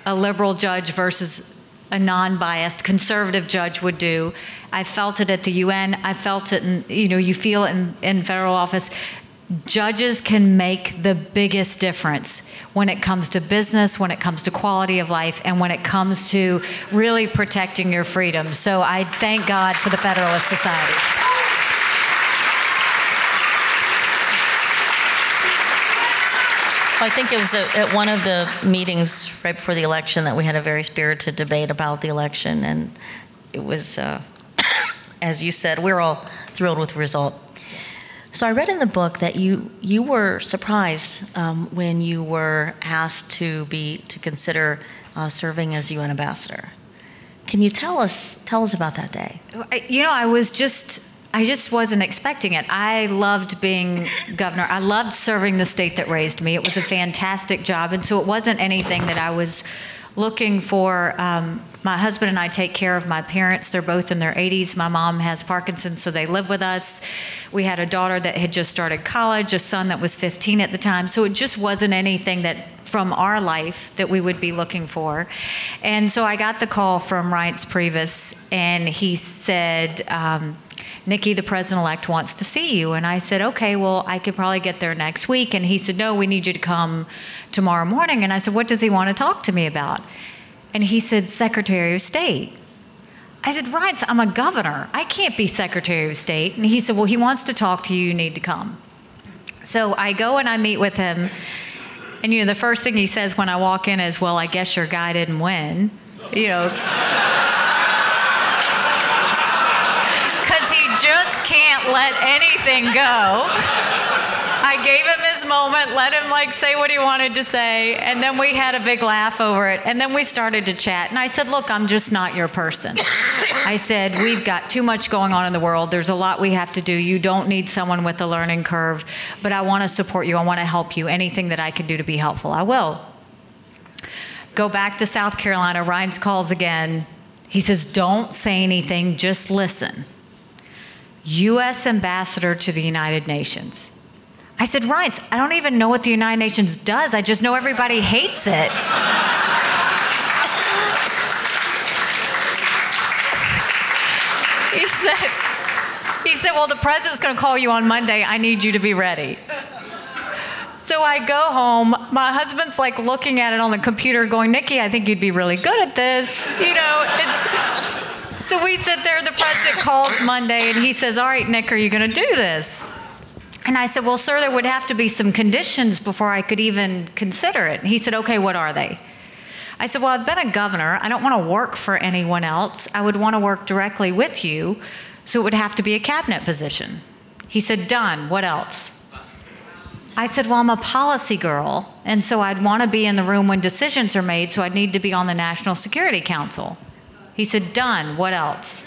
a liberal judge versus a non biased conservative judge would do. I felt it at the UN. I felt it in, you know, you feel it in, in federal office. Judges can make the biggest difference when it comes to business, when it comes to quality of life, and when it comes to really protecting your freedom. So I thank God for the Federalist Society. I think it was a, at one of the meetings right before the election that we had a very spirited debate about the election, and it was, uh, <coughs> as you said, we're all thrilled with the result. So I read in the book that you you were surprised um, when you were asked to be to consider uh, serving as UN ambassador. Can you tell us tell us about that day? You know, I was just I just wasn't expecting it. I loved being governor. I loved serving the state that raised me. It was a fantastic job. And so it wasn't anything that I was looking for. Um, my husband and I take care of my parents. They're both in their 80s. My mom has Parkinson's, so they live with us. We had a daughter that had just started college, a son that was 15 at the time. So it just wasn't anything that from our life that we would be looking for. And so I got the call from Reince Priebus, and he said, um, Nikki, the president elect, wants to see you. And I said, okay, well, I could probably get there next week. And he said, no, we need you to come tomorrow morning. And I said, what does he want to talk to me about? And he said, Secretary of State. I said, Reince, I'm a governor. I can't be Secretary of State. And he said, well, he wants to talk to you. You need to come. So I go and I meet with him. And, you know, the first thing he says when I walk in is, well, I guess your guy didn't win. You know, just can't let anything go. I gave him his moment, let him like say what he wanted to say, and then we had a big laugh over it. And then we started to chat. And I said, Look, I'm just not your person. I said, We've got too much going on in the world. There's a lot we have to do. You don't need someone with a learning curve, but I want to support you. I want to help you. Anything that I can do to be helpful, I will. Go back to South Carolina. Reince calls again. He says, Don't say anything, just listen. U.S. Ambassador to the United Nations. I said, Reince, I don't even know what the United Nations does. I just know everybody hates it. he said, he said, well, the president's going to call you on Monday. I need you to be ready. So I go home. My husband's like looking at it on the computer, going, Nikki, I think you'd be really good at this. You know, it's so we sit there, the president calls Monday and he says, All right, Nick, are you going to do this? And I said, Well, sir, there would have to be some conditions before I could even consider it. And he said, Okay, what are they? I said, Well, I've been a governor. I don't want to work for anyone else. I would want to work directly with you. So it would have to be a cabinet position. He said, Done. What else? I said, Well, I'm a policy girl. And so I'd want to be in the room when decisions are made. So I'd need to be on the National Security Council. He said, Done. What else?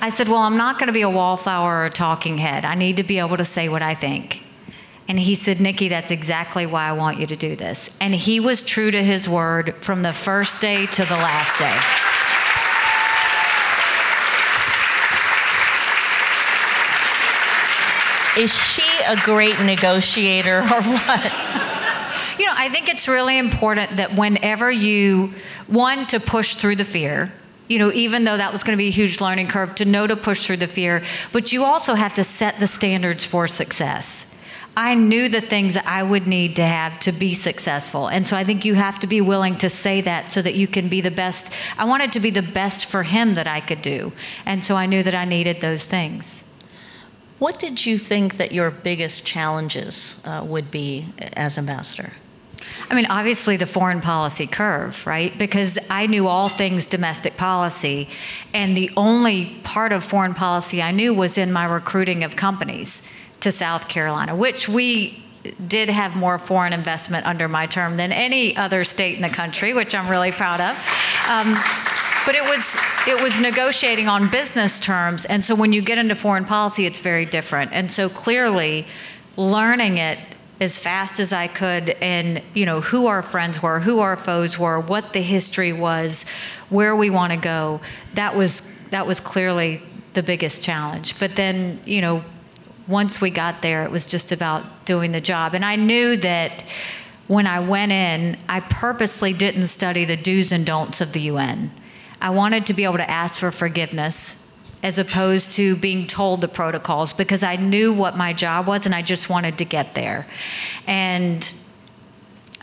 I said, Well, I'm not going to be a wallflower or a talking head. I need to be able to say what I think. And he said, Nikki, that's exactly why I want you to do this. And he was true to his word from the first day to the last day. Is she a great negotiator or what? <laughs> You know, I think it's really important that whenever you, want to push through the fear, you know, even though that was going to be a huge learning curve, to know to push through the fear, but you also have to set the standards for success. I knew the things I would need to have to be successful. And so I think you have to be willing to say that so that you can be the best. I wanted to be the best for him that I could do. And so I knew that I needed those things. What did you think that your biggest challenges uh, would be as ambassador? I mean, obviously the foreign policy curve, right? Because I knew all things domestic policy, and the only part of foreign policy I knew was in my recruiting of companies to South Carolina, which we did have more foreign investment under my term than any other state in the country, which I'm really proud of. Um, but it was it was negotiating on business terms, and so when you get into foreign policy, it's very different. And so clearly, learning it as fast as I could and you know who our friends were, who our foes were, what the history was, where we want to go. That was that was clearly the biggest challenge. But then, you know, once we got there, it was just about doing the job. And I knew that when I went in, I purposely didn't study the do's and don'ts of the UN. I wanted to be able to ask for forgiveness as opposed to being told the protocols because I knew what my job was and I just wanted to get there. And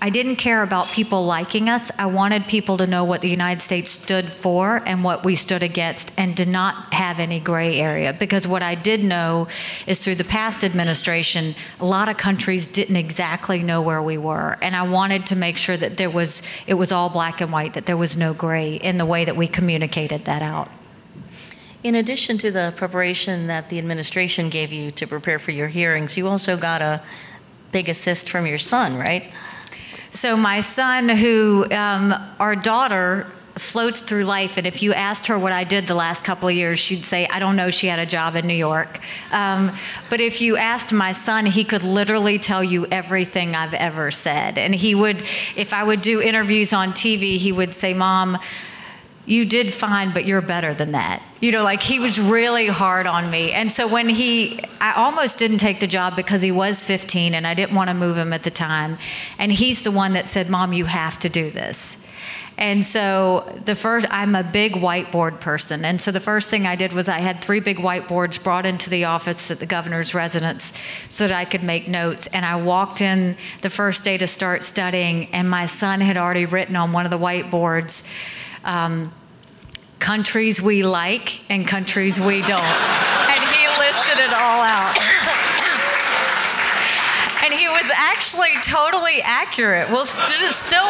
I didn't care about people liking us. I wanted people to know what the United States stood for and what we stood against and did not have any gray area. Because what I did know is through the past administration, a lot of countries didn't exactly know where we were. And I wanted to make sure that there was, it was all black and white, that there was no gray in the way that we communicated that out. In addition to the preparation that the administration gave you to prepare for your hearings, you also got a big assist from your son, right? So my son, who um, our daughter floats through life, and if you asked her what I did the last couple of years, she'd say, "I don't know." She had a job in New York. Um, but if you asked my son, he could literally tell you everything I've ever said, and he would, if I would do interviews on TV, he would say, "Mom." You did fine, but you're better than that. You know, like he was really hard on me. And so when he, I almost didn't take the job because he was 15 and I didn't want to move him at the time. And he's the one that said, Mom, you have to do this. And so the first, I'm a big whiteboard person. And so the first thing I did was I had three big whiteboards brought into the office at the governor's residence so that I could make notes. And I walked in the first day to start studying, and my son had already written on one of the whiteboards um, countries we like and countries we don't. and he listed it all out. and he was actually totally accurate. Well, st- still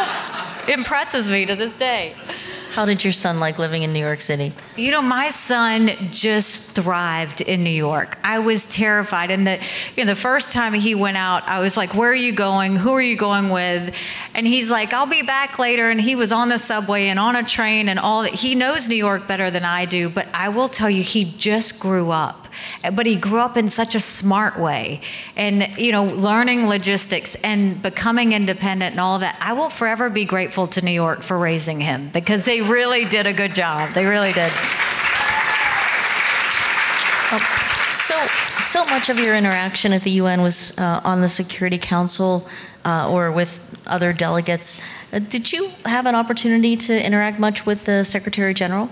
impresses me to this day. How did your son like living in New York City? You know, my son just thrived in New York. I was terrified. And the, you know, the first time he went out, I was like, Where are you going? Who are you going with? And he's like, I'll be back later. And he was on the subway and on a train and all that. He knows New York better than I do. But I will tell you, he just grew up but he grew up in such a smart way. And you know learning logistics and becoming independent and all that i will forever be grateful to new york for raising him because they really did a good job. They really did. So so much of your interaction at the un was uh, on the security council uh, or with other delegates. Uh, did you have an opportunity to interact much with the secretary general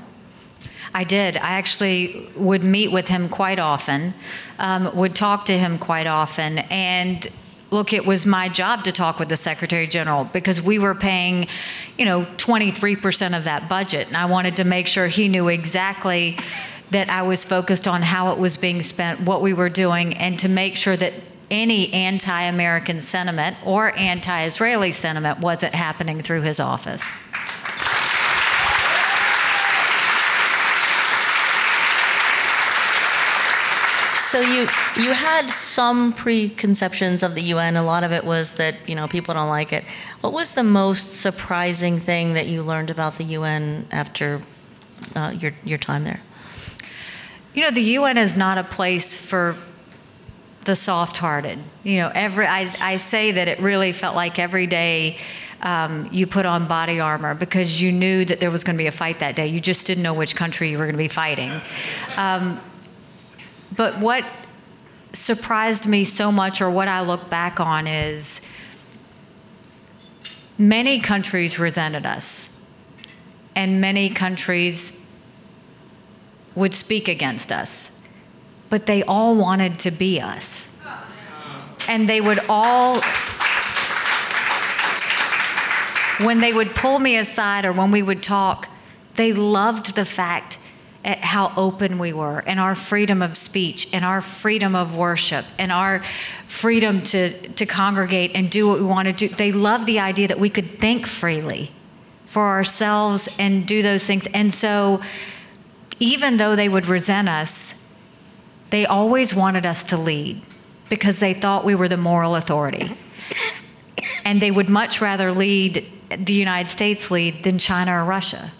I did. I actually would meet with him quite often, um, would talk to him quite often, and look, it was my job to talk with the Secretary General because we were paying, you know, 23% of that budget, and I wanted to make sure he knew exactly that I was focused on how it was being spent, what we were doing, and to make sure that any anti American sentiment or anti Israeli sentiment wasn't happening through his office. So you you had some preconceptions of the UN. A lot of it was that you know people don't like it. What was the most surprising thing that you learned about the UN after uh, your your time there? You know, the UN is not a place for the soft-hearted. You know, every I, I say that it really felt like every day um, you put on body armor because you knew that there was going to be a fight that day. You just didn't know which country you were going to be fighting. Um, but what surprised me so much, or what I look back on, is many countries resented us, and many countries would speak against us, but they all wanted to be us. And they would all, when they would pull me aside or when we would talk, they loved the fact at how open we were and our freedom of speech and our freedom of worship and our freedom to, to congregate and do what we want to do. They loved the idea that we could think freely for ourselves and do those things. And so, even though they would resent us, they always wanted us to lead because they thought we were the moral authority. And they would much rather lead the United States lead than China or Russia.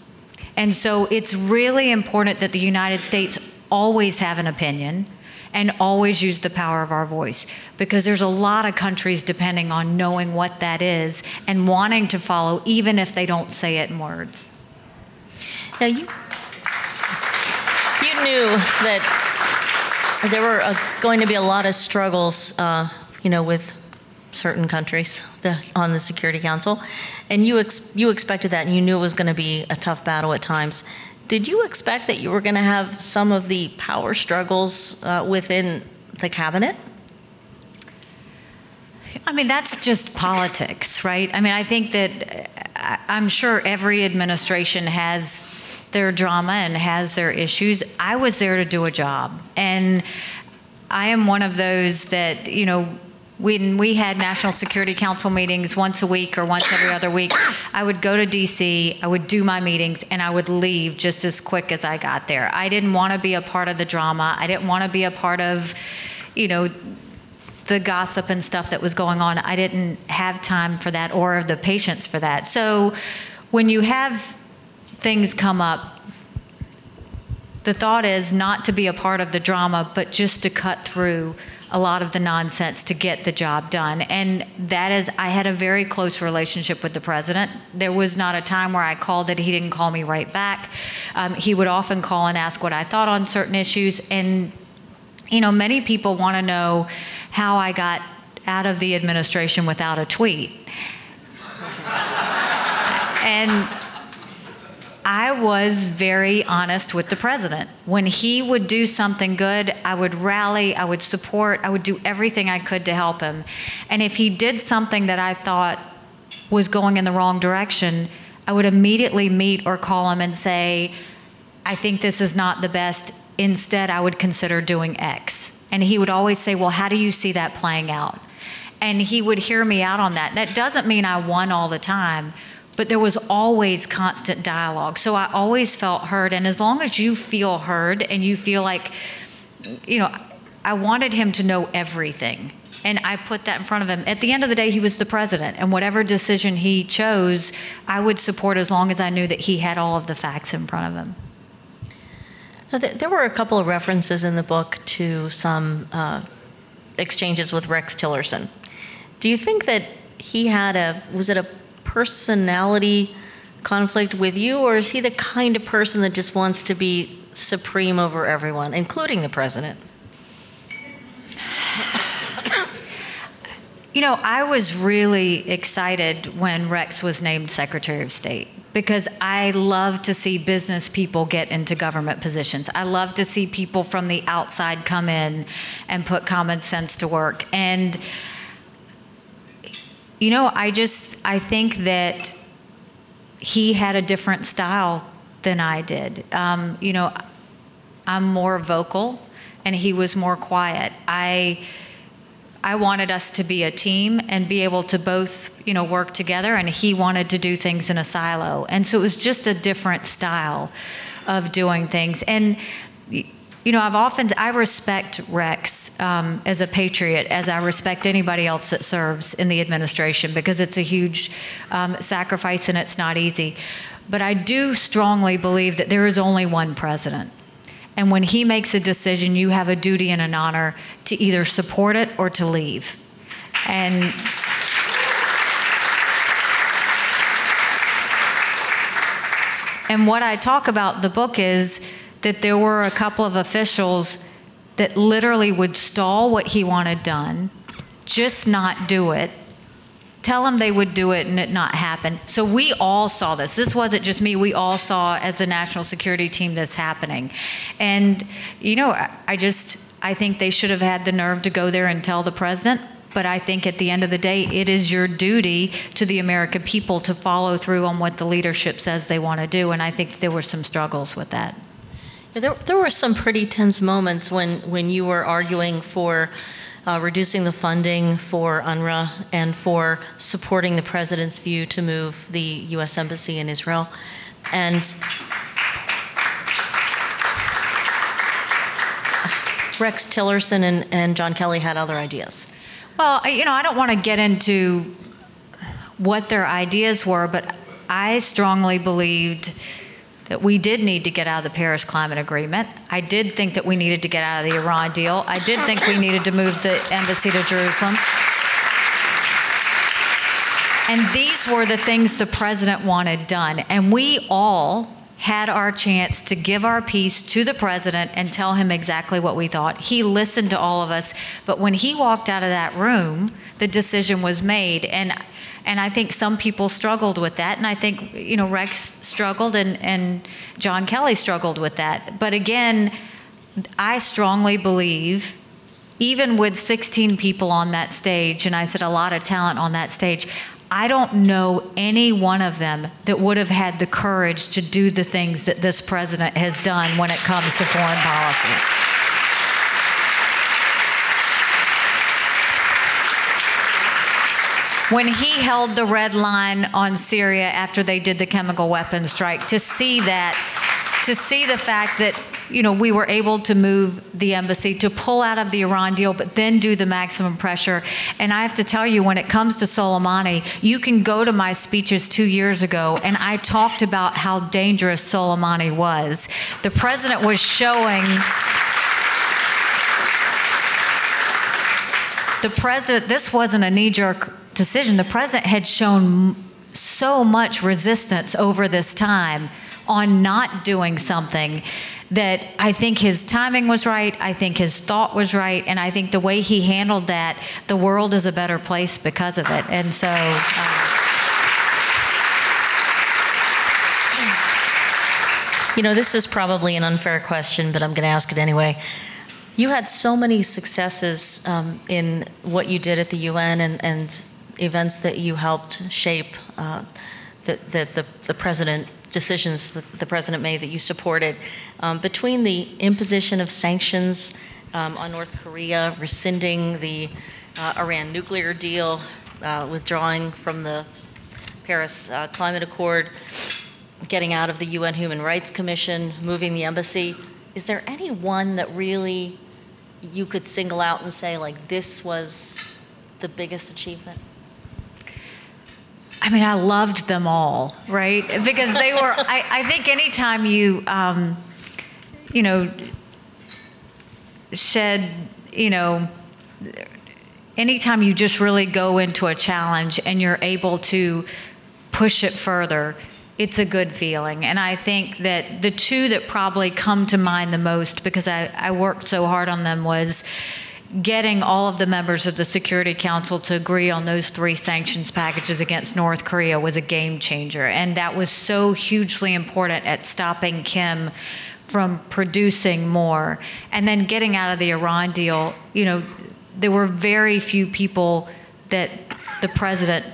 And so it's really important that the United States always have an opinion and always use the power of our voice because there's a lot of countries depending on knowing what that is and wanting to follow even if they don't say it in words. Now you you knew that there were uh, going to be a lot of struggles, uh, you know, with certain countries the, on the Security Council, and you ex- you expected that, and you knew it was going to be a tough battle at times. Did you expect that you were going to have some of the power struggles uh, within the cabinet? I mean, that's just politics, right? I mean, I think that uh, I'm sure every administration has their drama and has their issues. I was there to do a job. And I am one of those that, you know, when we had National Security Council meetings once a week or once every other week, I would go to DC, I would do my meetings, and I would leave just as quick as I got there. I didn't want to be a part of the drama. I didn't want to be a part of, you know, the gossip and stuff that was going on. I didn't have time for that or the patience for that. So when you have things come up, the thought is not to be a part of the drama, but just to cut through a lot of the nonsense to get the job done. And that is, I had a very close relationship with the president. There was not a time where I called that he didn't call me right back. Um, he would often call and ask what I thought on certain issues. And, you know, many people want to know how I got out of the administration without a tweet. <laughs> and I was very honest with the president. When he would do something good, I would rally, I would support, I would do everything I could to help him. And if he did something that I thought was going in the wrong direction, I would immediately meet or call him and say, I think this is not the best. Instead, I would consider doing X. And he would always say, Well, how do you see that playing out? And he would hear me out on that. That doesn't mean I won all the time but there was always constant dialogue. So I always felt heard. And as long as you feel heard and you feel like, you know, I wanted him to know everything. And I put that in front of him. At the end of the day, he was the president. And whatever decision he chose, I would support as long as I knew that he had all of the facts in front of him. Now, there were a couple of references in the book to some uh, exchanges with Rex Tillerson. Do you think that he had a, was it a personality conflict with you, or is he the kind of person that just wants to be supreme over everyone, including the president? You know, I was really excited when Rex was named Secretary of State because I love to see business people get into government positions. I love to see people from the outside come in and put common sense to work. And you know, I just I think that he had a different style than I did. Um, you know, I'm more vocal, and he was more quiet. I I wanted us to be a team and be able to both, you know, work together, and he wanted to do things in a silo, and so it was just a different style of doing things. And you know, I've often, I respect Rex um, as a patriot as I respect anybody else that serves in the administration because it's a huge um, sacrifice and it's not easy. But I do strongly believe that there is only one president. And when he makes a decision, you have a duty and an honor to either support it or to leave. And And what I talk about the book is that there were a couple of officials that literally would stall what he wanted done, just not do it, tell them they would do it and it not happen. So we all saw this. This wasn't just me. We all saw as the national security team this happening. And, you know, I, I just, I think they should have had the nerve to go there and tell the president. But I think at the end of the day, it is your duty to the American people to follow through on what the leadership says they want to do. And I think there were some struggles with that. There, there were some pretty tense moments when, when you were arguing for uh, reducing the funding for UNRWA and for supporting the president's view to move the U.S. Embassy in Israel. And Rex Tillerson and, and John Kelly had other ideas. Well, you know, I don't want to get into what their ideas were, but I strongly believed that we did need to get out of the Paris Climate Agreement. I did think that we needed to get out of the Iran deal. I did think we needed to move the embassy to Jerusalem. And these were the things the president wanted done. And we all had our chance to give our piece to the president and tell him exactly what we thought. He listened to all of us, but when he walked out of that room, the decision was made. And and I think some people struggled with that. And I think, you know, Rex struggled and, and John Kelly struggled with that. But again, I strongly believe, even with 16 people on that stage, and I said a lot of talent on that stage, I don't know any one of them that would have had the courage to do the things that this president has done when it comes to foreign policy. When he held the red line on Syria after they did the chemical weapons strike, to see that, to see the fact that, you know, we were able to move the embassy, to pull out of the Iran deal, but then do the maximum pressure. And I have to tell you, when it comes to Soleimani, you can go to my speeches two years ago, and I talked about how dangerous Soleimani was. The president was showing. the president, this wasn't a knee jerk decision. The president had shown so much resistance over this time on not doing something that I think his timing was right. I think his thought was right. And I think the way he handled that, the world is a better place because of it. And so. Uh, You know, this is probably an unfair question, but I'm going to ask it anyway. You had so many successes um, in what you did at the UN and, and events that you helped shape, uh, that, the, the president decisions that the president made that you supported. Um, between the imposition of sanctions um, on North Korea, rescinding the uh, Iran nuclear deal, uh, withdrawing from the Paris uh, Climate Accord, getting out of the UN Human Rights Commission, moving the embassy. Is there any one that really you could single out and say, like, this was the biggest achievement? I mean, I loved them all, right? Because they were, I, I think anytime you, um, you know, shed, you know, anytime you just really go into a challenge and you're able to push it further, it's a good feeling. And I think that the two that probably come to mind the most because I, I worked so hard on them was getting all of the members of the Security Council to agree on those three sanctions packages against North Korea was a game changer. And that was so hugely important at stopping Kim from producing more. And then getting out of the Iran deal, you know, there were very few people that the president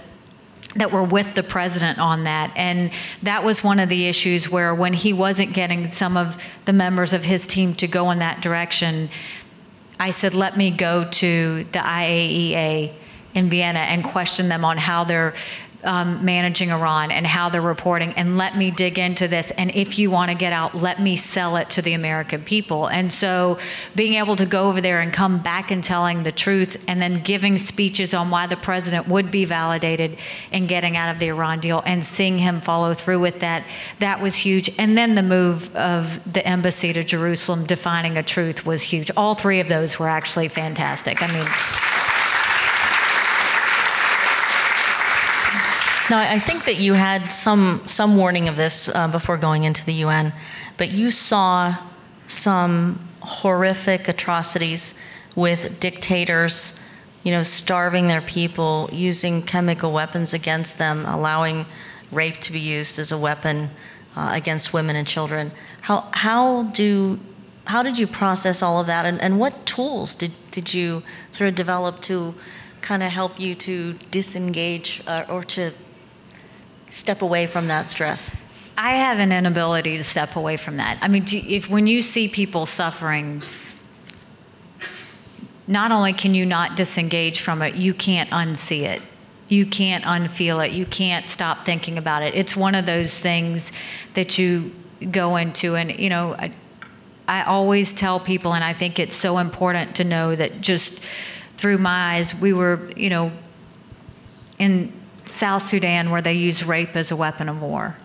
that were with the president on that. And that was one of the issues where when he wasn't getting some of the members of his team to go in that direction, I said, let me go to the IAEA in Vienna and question them on how they're um, managing Iran and how they're reporting, and let me dig into this. And if you want to get out, let me sell it to the American people. And so, being able to go over there and come back and telling the truth, and then giving speeches on why the president would be validated in getting out of the Iran deal, and seeing him follow through with that, that was huge. And then the move of the embassy to Jerusalem defining a truth was huge. All three of those were actually fantastic. I mean, Now, I think that you had some some warning of this uh, before going into the UN, but you saw some horrific atrocities with dictators, you know, starving their people, using chemical weapons against them, allowing rape to be used as a weapon uh, against women and children. How how do how did you process all of that, and, and what tools did did you sort of develop to kind of help you to disengage uh, or to step away from that stress? I have an inability to step away from that. I mean, if when you see people suffering, not only can you not disengage from it, you can't unsee it. You can't unfeel it. You can't stop thinking about it. It's one of those things that you go into, and you know, I, I always tell people, and I think it's so important to know that just through my eyes, we were, you know, in South Sudan where they use rape as a weapon of war.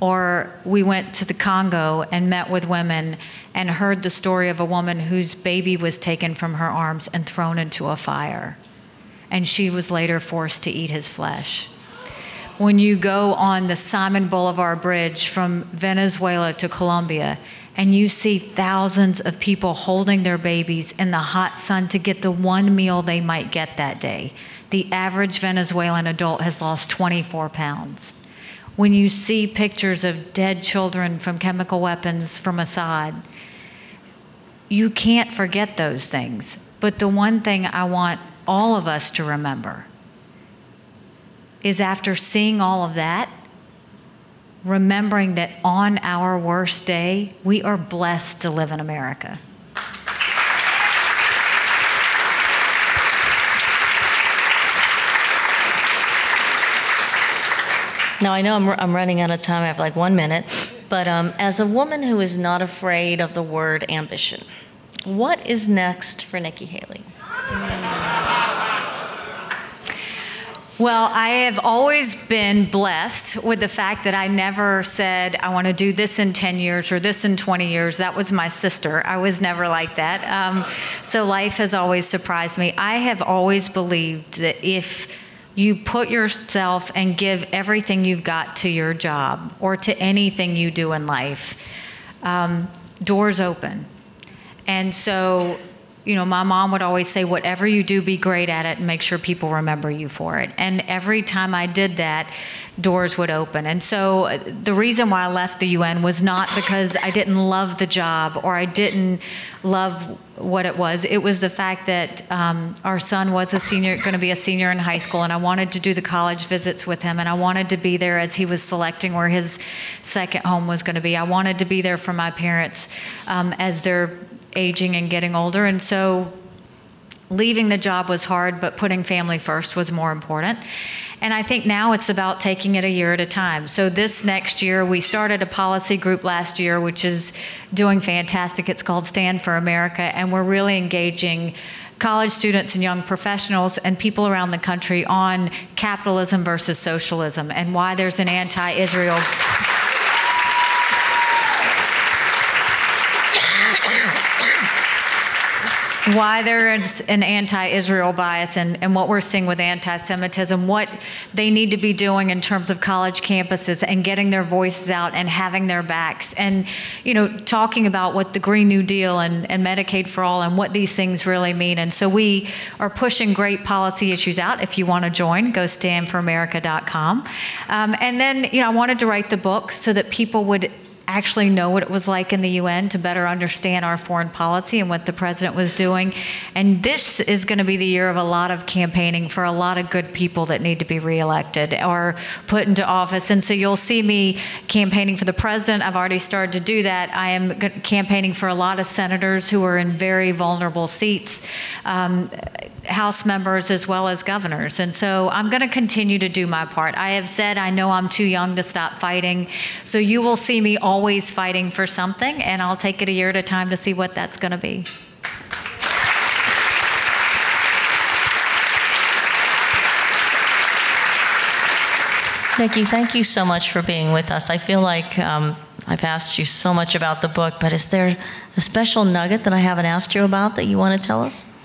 Or we went to the Congo and met with women and heard the story of a woman whose baby was taken from her arms and thrown into a fire. And she was later forced to eat his flesh. When you go on the Simon Bolivar Bridge from Venezuela to Colombia and you see thousands of people holding their babies in the hot sun to get the one meal they might get that day, the average Venezuelan adult has lost 24 pounds. When you see pictures of dead children from chemical weapons from Assad, you can't forget those things. But the one thing I want all of us to remember is after seeing all of that, remembering that on our worst day, we are blessed to live in America. Now, I know I'm, I'm running out of time. I have like one minute. But um, as a woman who is not afraid of the word ambition, what is next for Nikki Haley? Well, I have always been blessed with the fact that I never said, I want to do this in 10 years or this in 20 years. That was my sister. I was never like that. Um, so life has always surprised me. I have always believed that if you put yourself and give everything you've got to your job or to anything you do in life, um, doors open. And so you know, my mom would always say, whatever you do, be great at it and make sure people remember you for it. And every time I did that, doors would open. And so uh, the reason why I left the UN was not because I didn't love the job or I didn't love what it was. It was the fact that um, our son was a senior, going to be a senior in high school, and I wanted to do the college visits with him, and I wanted to be there as he was selecting where his second home was going to be. I wanted to be there for my parents um, as they're aging and getting older. And so leaving the job was hard, but putting family first was more important. And I think now it's about taking it a year at a time. So this next year, we started a policy group last year, which is doing fantastic. It's called Stand for America, and we're really engaging college students and young professionals and people around the country on capitalism versus socialism and why there's an anti-Israel why there is an anti-Israel bias and, and what we're seeing with anti-Semitism, what they need to be doing in terms of college campuses and getting their voices out and having their backs and, you know, talking about what the Green New Deal and, and Medicaid for All and what these things really mean. And so we are pushing great policy issues out. If you want to join, go standforamerica.com. Um, and then, you know, I wanted to write the book so that people would actually know what it was like in the UN to better understand our foreign policy and what the president was doing. And this is going to be the year of a lot of campaigning for a lot of good people that need to be reelected or put into office. And so you'll see me campaigning for the president. I've already started to do that. I am campaigning for a lot of senators who are in very vulnerable seats. Um, House members as well as governors. And so I'm going to continue to do my part. I have said I know I'm too young to stop fighting. So you will see me always fighting for something, and I'll take it a year at a time to see what that's going to be. Nikki, thank you so much for being with us. I feel like um, I've asked you so much about the book, but is there a special nugget that I haven't asked you about that you want to tell us?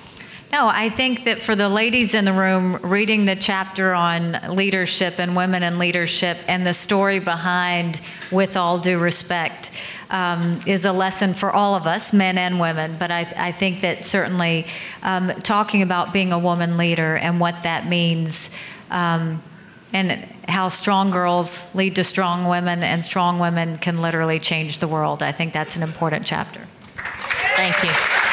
No, I think that for the ladies in the room, reading the chapter on leadership and women in leadership and the story behind, with all due respect, um, is a lesson for all of us, men and women. But I, I think that certainly um, talking about being a woman leader and what that means. Um, and how strong girls lead to strong women, and strong women can literally change the world. I think that's an important chapter. Thank you.